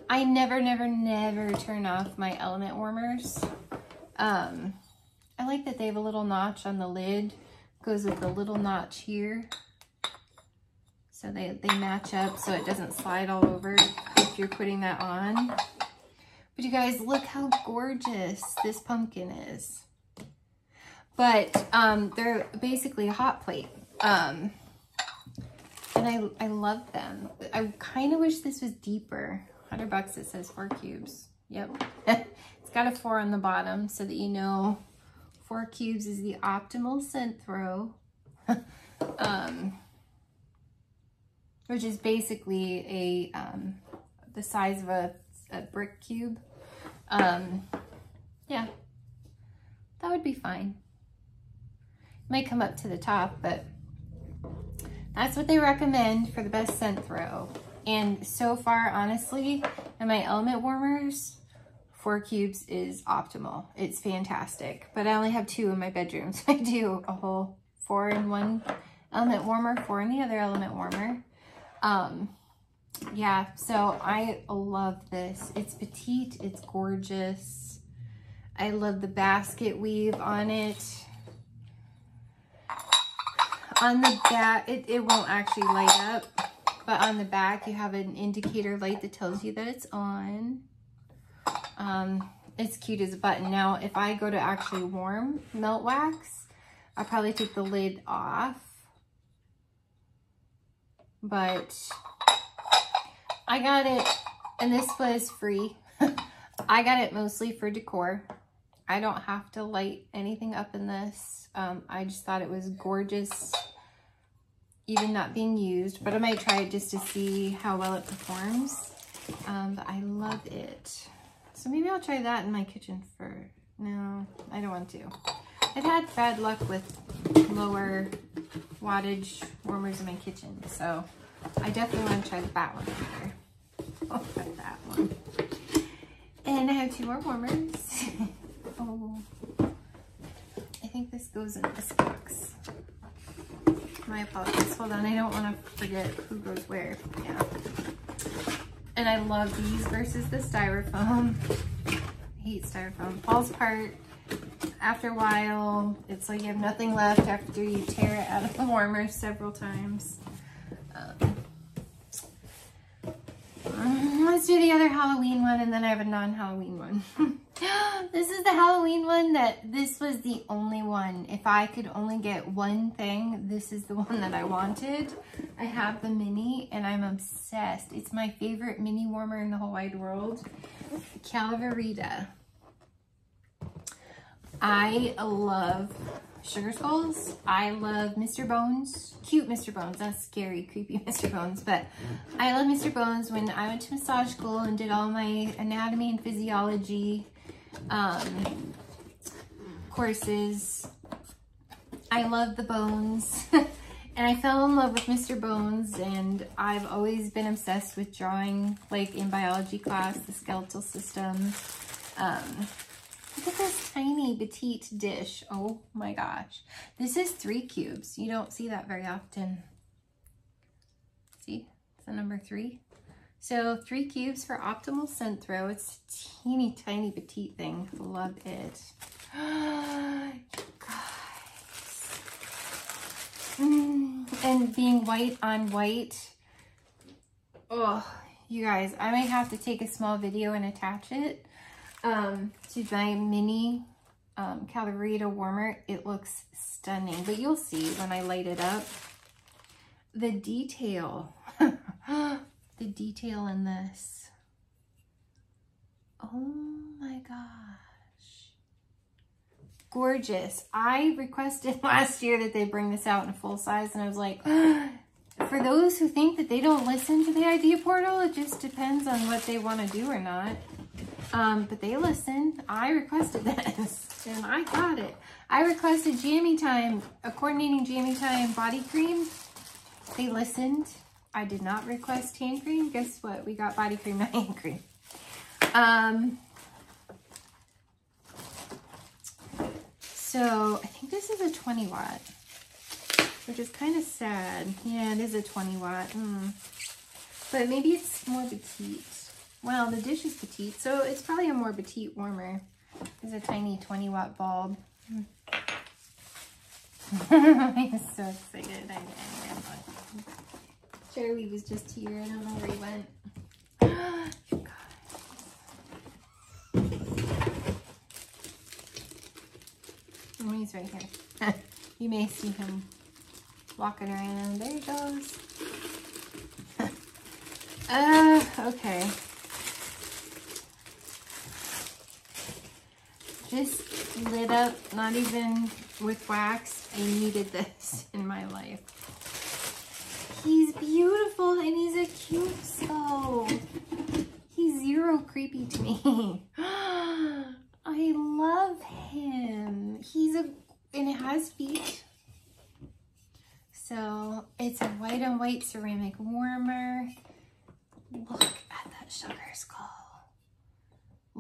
I never, never, never turn off my element warmers. Um, I like that they have a little notch on the lid. Goes with the little notch here. So they, they match up so it doesn't slide all over if you're putting that on. But you guys, look how gorgeous this pumpkin is. But um, they're basically a hot plate. Um, and I, I love them. I kind of wish this was deeper. 100 bucks it says four cubes. Yep. it's got a four on the bottom so that you know four cubes is the optimal scent throw. um, which is basically a um, the size of a, a brick cube. Um, yeah, that would be fine. Might come up to the top, but that's what they recommend for the best scent throw. And so far, honestly, in my element warmers, four cubes is optimal. It's fantastic. But I only have two in my bedroom, so I do a whole four in one element warmer, four in the other element warmer. Um, yeah, so I love this. It's petite, it's gorgeous. I love the basket weave on it. On the back, it, it won't actually light up, but on the back you have an indicator light that tells you that it's on. Um, it's cute as a button. Now, if I go to actually warm melt wax, I'll probably take the lid off. But I got it, and this was free. I got it mostly for decor. I don't have to light anything up in this. Um, I just thought it was gorgeous, even not being used. But I might try it just to see how well it performs. Um, but I love it. So maybe I'll try that in my kitchen for... No, I don't want to. I've had bad luck with lower wattage warmers in my kitchen, so I definitely want to try that one here. I'll that one. And I have two more warmers. oh, I think this goes in this box. My apologies. Hold on, I don't want to forget who goes where. Yeah. And I love these versus the styrofoam. I hate styrofoam. Falls apart after a while. It's like you have nothing left after you tear it out of the warmer several times. Um, Mm, let's do the other Halloween one and then I have a non-Halloween one. this is the Halloween one that this was the only one. If I could only get one thing, this is the one that I wanted. I have the mini and I'm obsessed. It's my favorite mini warmer in the whole wide world. Calaverita. I love Sugar Skulls. I love Mr. Bones. Cute Mr. Bones, not scary, creepy Mr. Bones, but I love Mr. Bones. When I went to massage school and did all my anatomy and physiology um, courses, I love the bones. and I fell in love with Mr. Bones and I've always been obsessed with drawing like in biology class, the skeletal system. Um, Look at this tiny petite dish. Oh my gosh. This is three cubes. You don't see that very often. See, it's the number three. So three cubes for optimal scent throw. It's a teeny tiny petite thing. Love it. And being white on white. Oh, you guys, I may have to take a small video and attach it um, to my mini um, Calaverita warmer. It looks stunning, but you'll see when I light it up. The detail, the detail in this. Oh my gosh. Gorgeous. I requested last year that they bring this out in a full size and I was like, for those who think that they don't listen to the idea portal, it just depends on what they want to do or not. Um, but they listened. I requested this and I got it. I requested Jammy Time, a coordinating Jammy Time body cream. They listened. I did not request hand cream. Guess what? We got body cream, not hand cream. Um, so I think this is a 20 watt, which is kind of sad. Yeah, it is a 20 watt. Mm. But maybe it's more petite. Well, the dish is petite, so it's probably a more petite warmer. It's a tiny 20 watt bulb. Mm. I'm so excited. I, I Charlie was just here. I don't know where he went. Oh, he's right here. you may see him walking around. There he goes. uh, okay. Just lit up, not even with wax. I needed this in my life. He's beautiful and he's a cute soul. He's zero creepy to me. I love him. He's a, and it has feet. So it's a white on white ceramic warmer. Look at that sugar skull.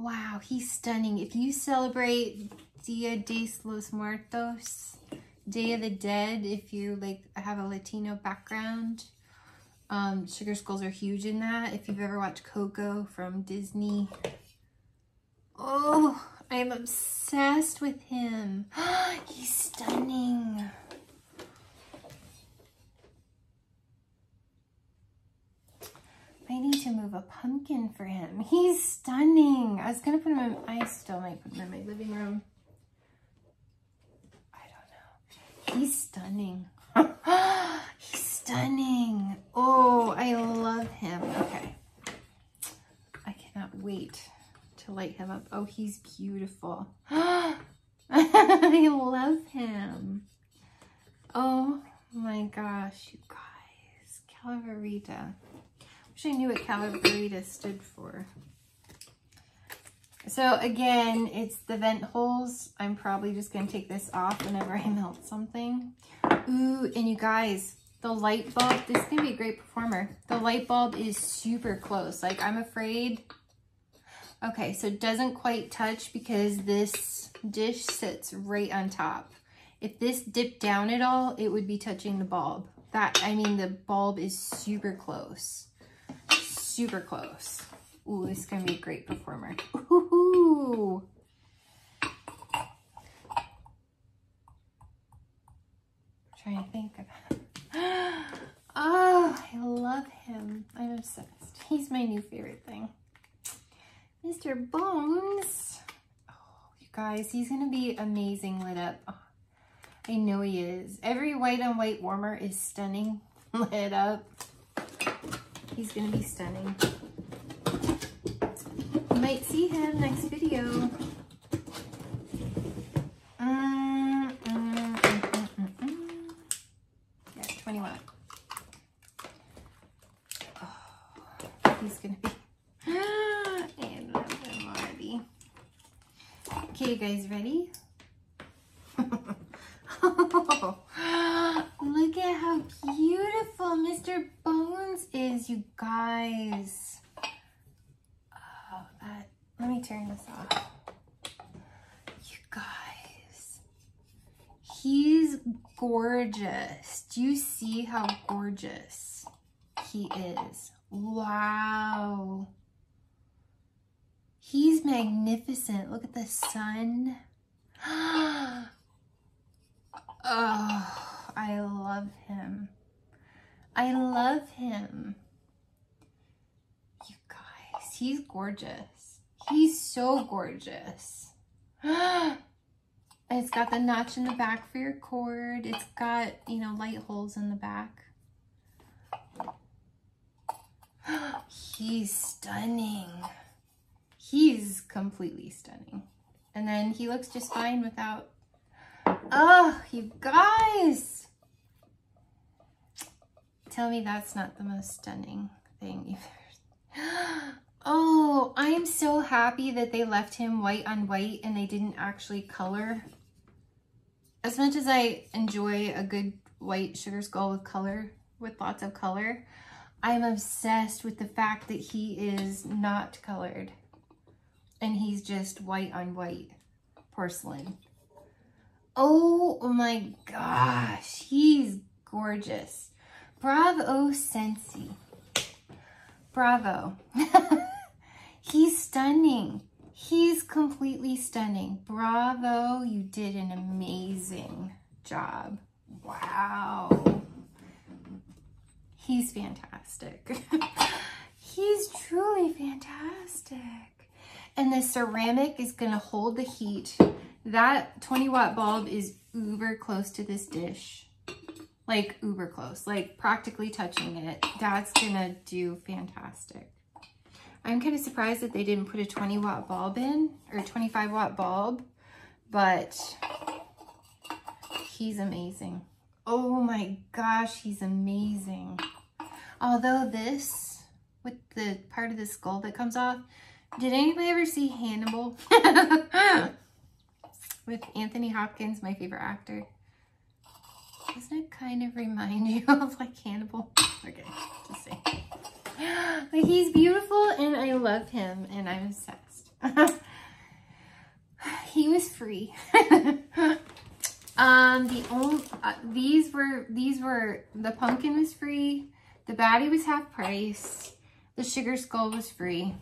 Wow, he's stunning. If you celebrate Dia de los Muertos, Day of the Dead, if you like have a Latino background, um, sugar skulls are huge in that. If you've ever watched Coco from Disney, oh, I'm obsessed with him. He's stunning. I need to move a pumpkin for him. He's stunning. I was going to put him in, I still might put him in my living room. I don't know. He's stunning. He's stunning. Oh, I love him. Okay. I cannot wait to light him up. Oh, he's beautiful. I love him. Oh my gosh, you guys. Calaverita. I knew what Calaverita stood for. So again, it's the vent holes. I'm probably just going to take this off whenever I melt something. Ooh, and you guys, the light bulb, this is going to be a great performer. The light bulb is super close. Like I'm afraid Okay, so it doesn't quite touch because this dish sits right on top. If this dipped down at all, it would be touching the bulb. That, I mean, the bulb is super close. Super close. Ooh, this is going to be a great performer. Ooh. Trying to think of Oh, I love him. I'm obsessed. He's my new favorite thing. Mr. Bones. Oh, you guys, he's going to be amazing lit up. Oh, I know he is. Every white on white warmer is stunning lit up. He's going to be stunning. You might see him next video. Mm, mm, mm, yeah, 21. Oh, he's going to be Okay, you guys ready? oh, look at how beautiful Mr. Bones is, you guys. Oh, that, let me turn this off. You guys, he's gorgeous. Do you see how gorgeous he is? Wow. He's magnificent. Look at the sun. oh, I love him. I love him. You guys, he's gorgeous. He's so gorgeous. it's got the notch in the back for your cord. It's got, you know, light holes in the back. He's stunning he's completely stunning. And then he looks just fine without, oh, you guys. Tell me that's not the most stunning thing either. Oh, I am so happy that they left him white on white and they didn't actually color. As much as I enjoy a good white sugar skull with color, with lots of color, I'm obsessed with the fact that he is not colored and he's just white on white porcelain. Oh my gosh, he's gorgeous. Bravo, Scentsy. Bravo. he's stunning. He's completely stunning. Bravo, you did an amazing job. Wow. He's fantastic. He's truly fantastic. And the ceramic is gonna hold the heat. That 20 watt bulb is uber close to this dish. Like uber close, like practically touching it. That's gonna do fantastic. I'm kind of surprised that they didn't put a 20 watt bulb in or 25 watt bulb, but he's amazing. Oh my gosh, he's amazing. Although this, with the part of the skull that comes off, did anybody ever see Hannibal? with Anthony Hopkins, my favorite actor. Doesn't it kind of remind you of like Hannibal? Okay, just saying. He's beautiful and I love him and I'm obsessed. he was free. um, the only, uh, these were, these were, the pumpkin was free. The Batty was half price. The sugar skull was free.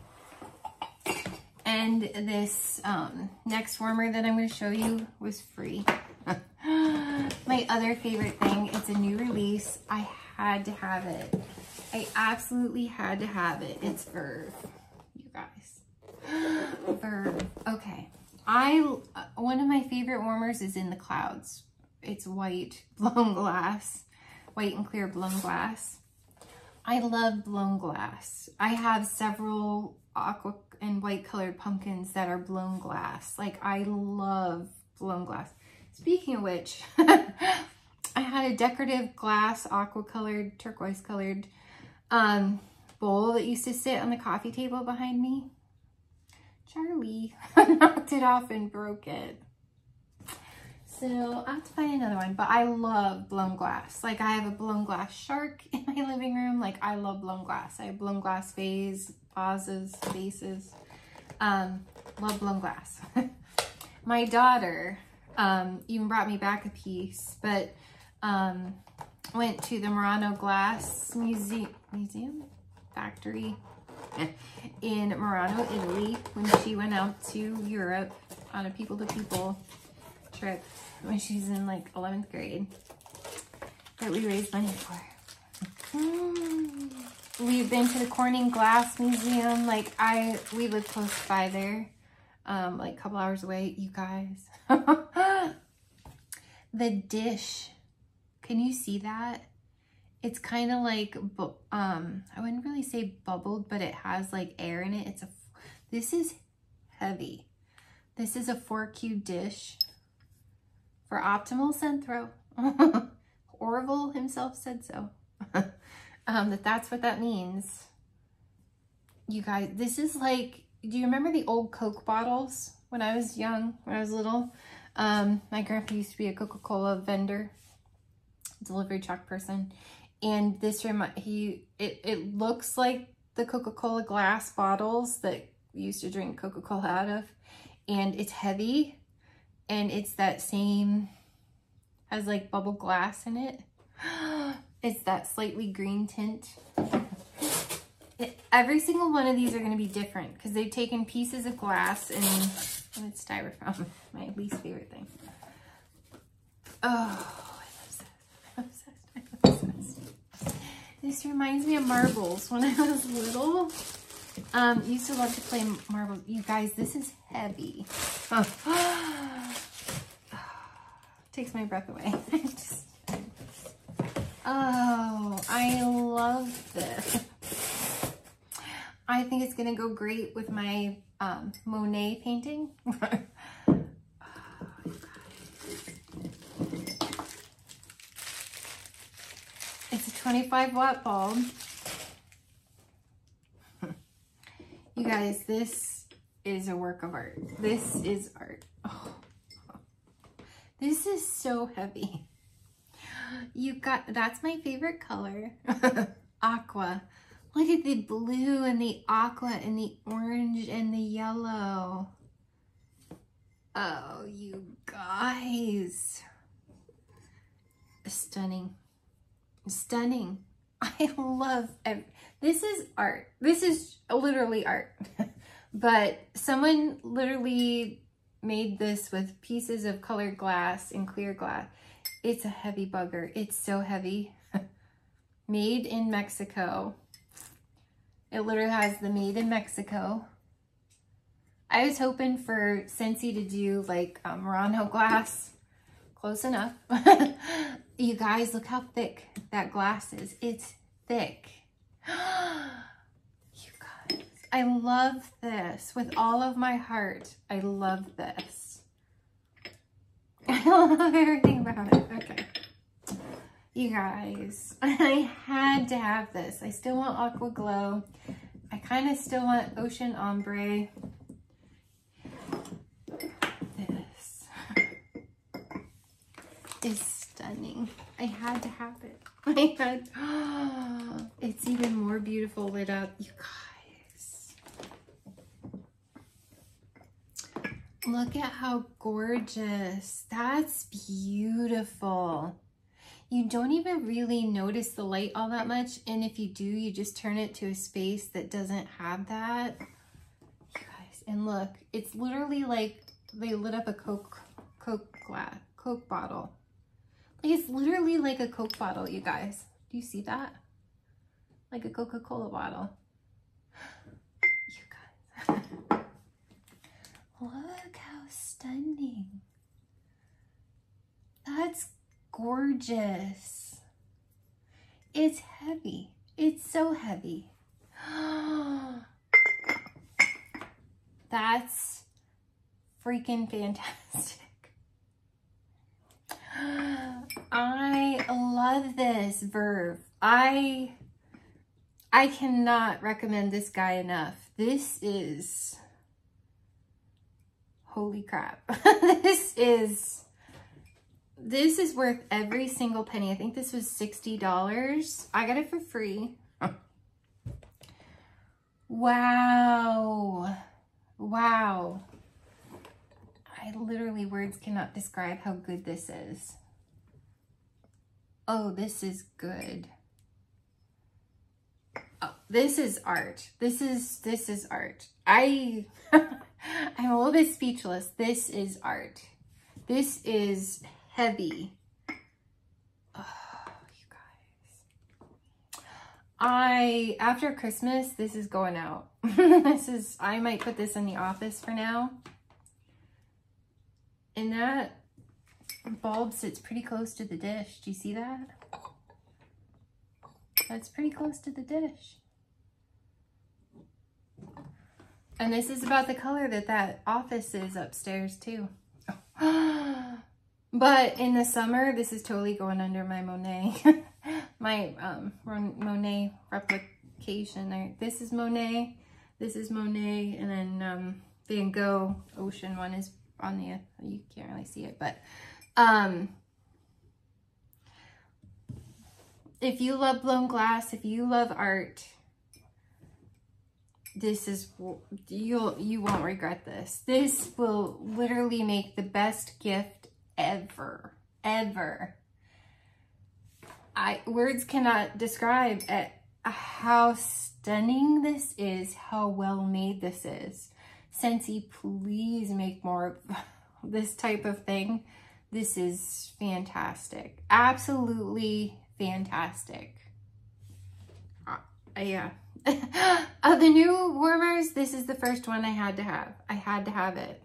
And this um, next warmer that I'm going to show you was free. My other favorite thing, it's a new release. I had to have it. I absolutely had to have it. It's Verve, you guys. Verve. Okay. I One of my favorite warmers is in the clouds. It's white blown glass. White and clear blown glass. I love blown glass. I have several aqua and white colored pumpkins that are blown glass. Like I love blown glass. Speaking of which, I had a decorative glass, aqua colored, turquoise colored um, bowl that used to sit on the coffee table behind me. Charlie knocked it off and broke it. So I'll have to find another one, but I love blown glass. Like I have a blown glass shark in my living room. Like I love blown glass. I have blown glass vase, vases, vases. Um, love blown glass. my daughter um, even brought me back a piece, but um, went to the Murano Glass Museum, museum factory in Murano, Italy when she went out to Europe on a people-to-people -people trip when she's in like 11th grade that we raised money for. We've been to the Corning Glass Museum. Like I, we live close by there, um, like a couple hours away. You guys, the dish, can you see that? It's kind of like, um, I wouldn't really say bubbled, but it has like air in it. It's a, this is heavy. This is a 4Q dish for optimal scent throw. Orville himself said so. um, that that's what that means. You guys, this is like, do you remember the old Coke bottles when I was young, when I was little? Um, my grandpa used to be a Coca-Cola vendor, delivery truck person. And this remind he, it, it looks like the Coca-Cola glass bottles that we used to drink Coca-Cola out of. And it's heavy and it's that same, has like bubble glass in it. It's that slightly green tint. Every single one of these are going to be different because they've taken pieces of glass and, and it's styrofoam, my least favorite thing. Oh, I'm obsessed. I'm obsessed. I'm obsessed. This reminds me of marbles. When I was little, um, used to love to play marbles. You guys, this is heavy. Oh. Takes my breath away. Just, oh, I love this. I think it's to go great with my um, Monet painting. 25 watt bulb. you guys, this is a work of art. This is art. Oh. This is so heavy. You got, that's my favorite color. Aqua. Look at the blue and the aqua and the orange and the yellow. Oh, you guys. Stunning. Stunning. I love, this is art. This is literally art. but someone literally made this with pieces of colored glass and clear glass. It's a heavy bugger. It's so heavy. made in Mexico. It literally has the made in Mexico. I was hoping for Scentsy to do like um, Murano glass. Close enough. You guys, look how thick that glass is. It's thick. you guys, I love this with all of my heart. I love this. I love everything about it. Okay. You guys, I had to have this. I still want Aqua Glow. I kind of still want Ocean Ombre. This is stunning. I had to have it. I had, oh, it's even more beautiful lit up. You guys. Look at how gorgeous. That's beautiful you don't even really notice the light all that much. And if you do, you just turn it to a space that doesn't have that. You guys, and look, it's literally like they lit up a Coke, Coke glass, Coke bottle. It's literally like a Coke bottle, you guys. Do you see that? Like a Coca-Cola bottle. You guys. look how stunning. That's gorgeous. It's heavy. It's so heavy. That's freaking fantastic. I love this Verve. I I cannot recommend this guy enough. This is holy crap. this is this is worth every single penny. I think this was $60. I got it for free. wow. Wow. I literally, words cannot describe how good this is. Oh, this is good. Oh, this is art. This is, this is art. I, I'm a little bit speechless. This is art. This is heavy. Oh, you guys. I, after Christmas, this is going out. this is, I might put this in the office for now. And that bulb sits pretty close to the dish. Do you see that? That's pretty close to the dish. And this is about the color that that office is upstairs too. But in the summer, this is totally going under my Monet, my um, Monet replication. This is Monet, this is Monet, and then um, Van Gogh Ocean one is on the, you can't really see it, but um, if you love blown glass, if you love art, this is, you'll, you won't regret this. This will literally make the best gift ever, ever. I words cannot describe how stunning this is, how well made this is. Scentsy, please make more of this type of thing. This is fantastic. Absolutely fantastic. Uh, yeah. of the new warmers, this is the first one I had to have. I had to have it.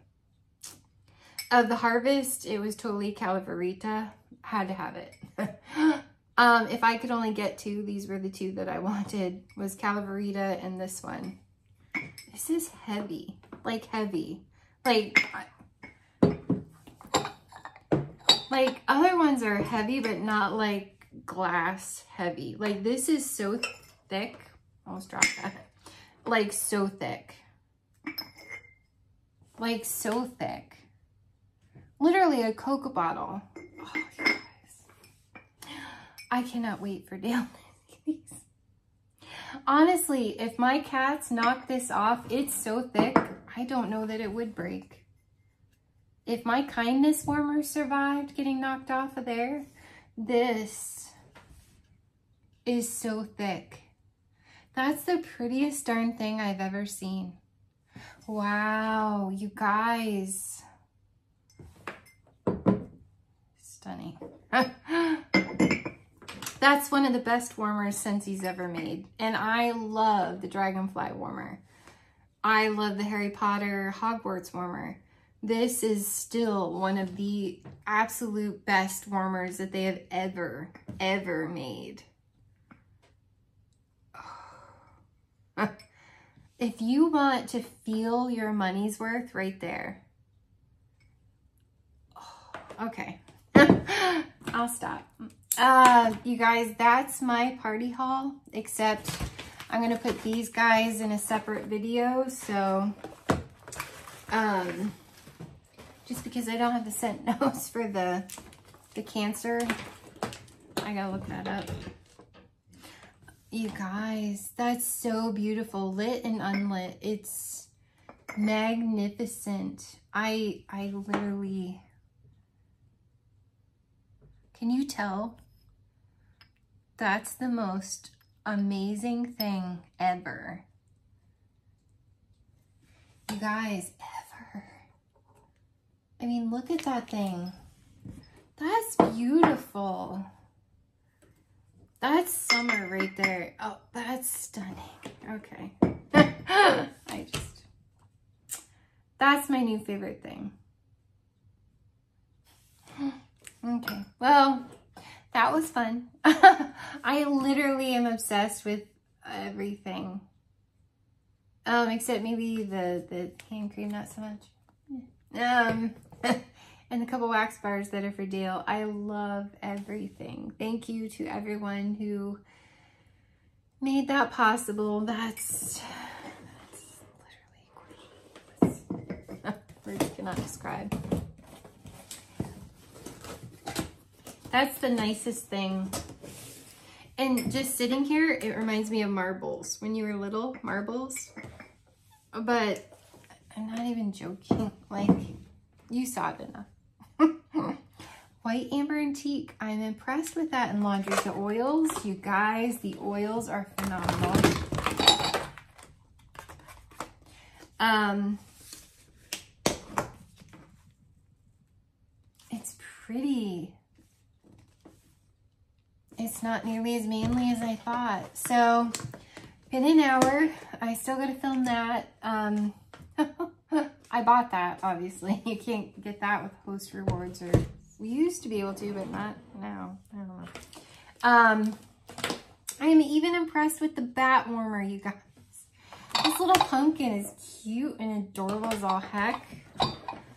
Of the Harvest, it was totally Calaverita. Had to have it. um, if I could only get two, these were the two that I wanted, was Calaverita and this one. This is heavy, like heavy. Like, like other ones are heavy, but not like glass heavy. Like this is so thick. Almost dropped that. Like so thick. Like so thick. Literally a Coke bottle. Oh. I cannot wait for Dale Honestly, if my cats knock this off, it's so thick, I don't know that it would break. if my kindness warmer survived getting knocked off of there, this is so thick. That's the prettiest darn thing I've ever seen. Wow, you guys. Stunning. That's one of the best warmers Scentsy's ever made. And I love the Dragonfly warmer. I love the Harry Potter Hogwarts warmer. This is still one of the absolute best warmers that they have ever, ever made. if you want to feel your money's worth right there. okay. I'll stop. Uh, you guys, that's my party haul, except I'm going to put these guys in a separate video. So, um, just because I don't have the scent notes for the, the cancer, I got to look that up. You guys, that's so beautiful. Lit and unlit. It's magnificent. I, I literally, can you tell? That's the most amazing thing ever. You guys, ever. I mean, look at that thing. That's beautiful. That's summer right there. Oh, that's stunning. Okay. I just, that's my new favorite thing. Okay, well, that was fun. I literally am obsessed with everything. Um, except maybe the, the hand cream, not so much. Um, and a couple wax bars that are for Dale. I love everything. Thank you to everyone who made that possible. That's, that's literally words cannot describe. That's the nicest thing. And just sitting here, it reminds me of marbles. When you were little, marbles. But I'm not even joking. Like, you saw it enough. White amber antique. I'm impressed with that in laundry. The oils, you guys, the oils are phenomenal. Um, it's pretty. It's not nearly as manly as I thought. So, in an hour. I still got to film that. Um, I bought that, obviously. You can't get that with host rewards or we used to be able to, but not now. I don't know. Um, I am even impressed with the bat warmer, you guys. This little pumpkin is cute and adorable as all heck. I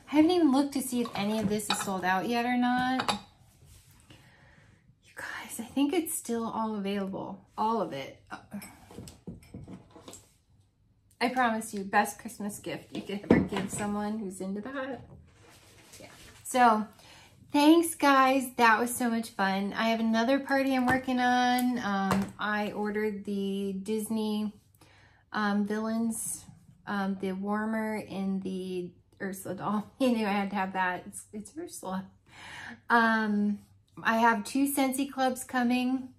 haven't even looked to see if any of this is sold out yet or not. I think it's still all available. All of it. I promise you, best Christmas gift you could ever give someone who's into that. Yeah. So, thanks guys. That was so much fun. I have another party I'm working on. Um, I ordered the Disney um, villains, um, the warmer in the Ursula doll. You knew I had to have that. It's, it's Ursula. Um, I have two Scentsy clubs coming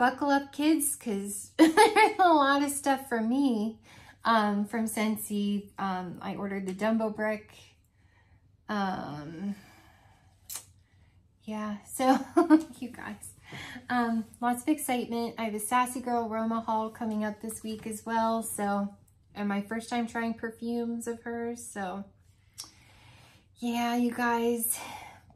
buckle up kids because there's a lot of stuff for me um, from Scentsy. Um, I ordered the Dumbo brick. Um, yeah, so you guys, um, lots of excitement. I have a Sassy Girl Roma haul coming up this week as well. So, and my first time trying perfumes of hers. So, yeah, you guys,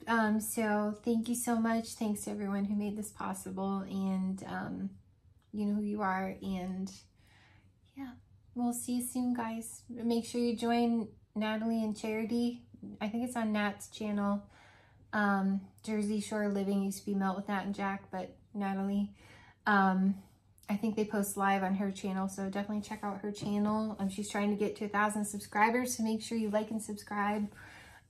um, so thank you so much. Thanks to everyone who made this possible and um, you know who you are. And yeah, we'll see you soon, guys. Make sure you join Natalie and Charity. I think it's on Nat's channel. Um, Jersey Shore Living used to be Melt with Nat and Jack, but Natalie. Um, I think they post live on her channel, so definitely check out her channel. Um, she's trying to get to a thousand subscribers, so make sure you like and subscribe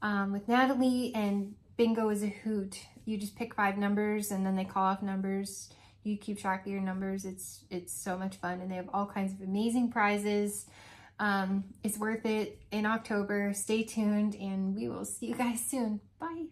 um, with Natalie and bingo is a hoot. You just pick five numbers and then they call off numbers. You keep track of your numbers. It's it's so much fun and they have all kinds of amazing prizes. Um, it's worth it in October. Stay tuned and we will see you guys soon. Bye.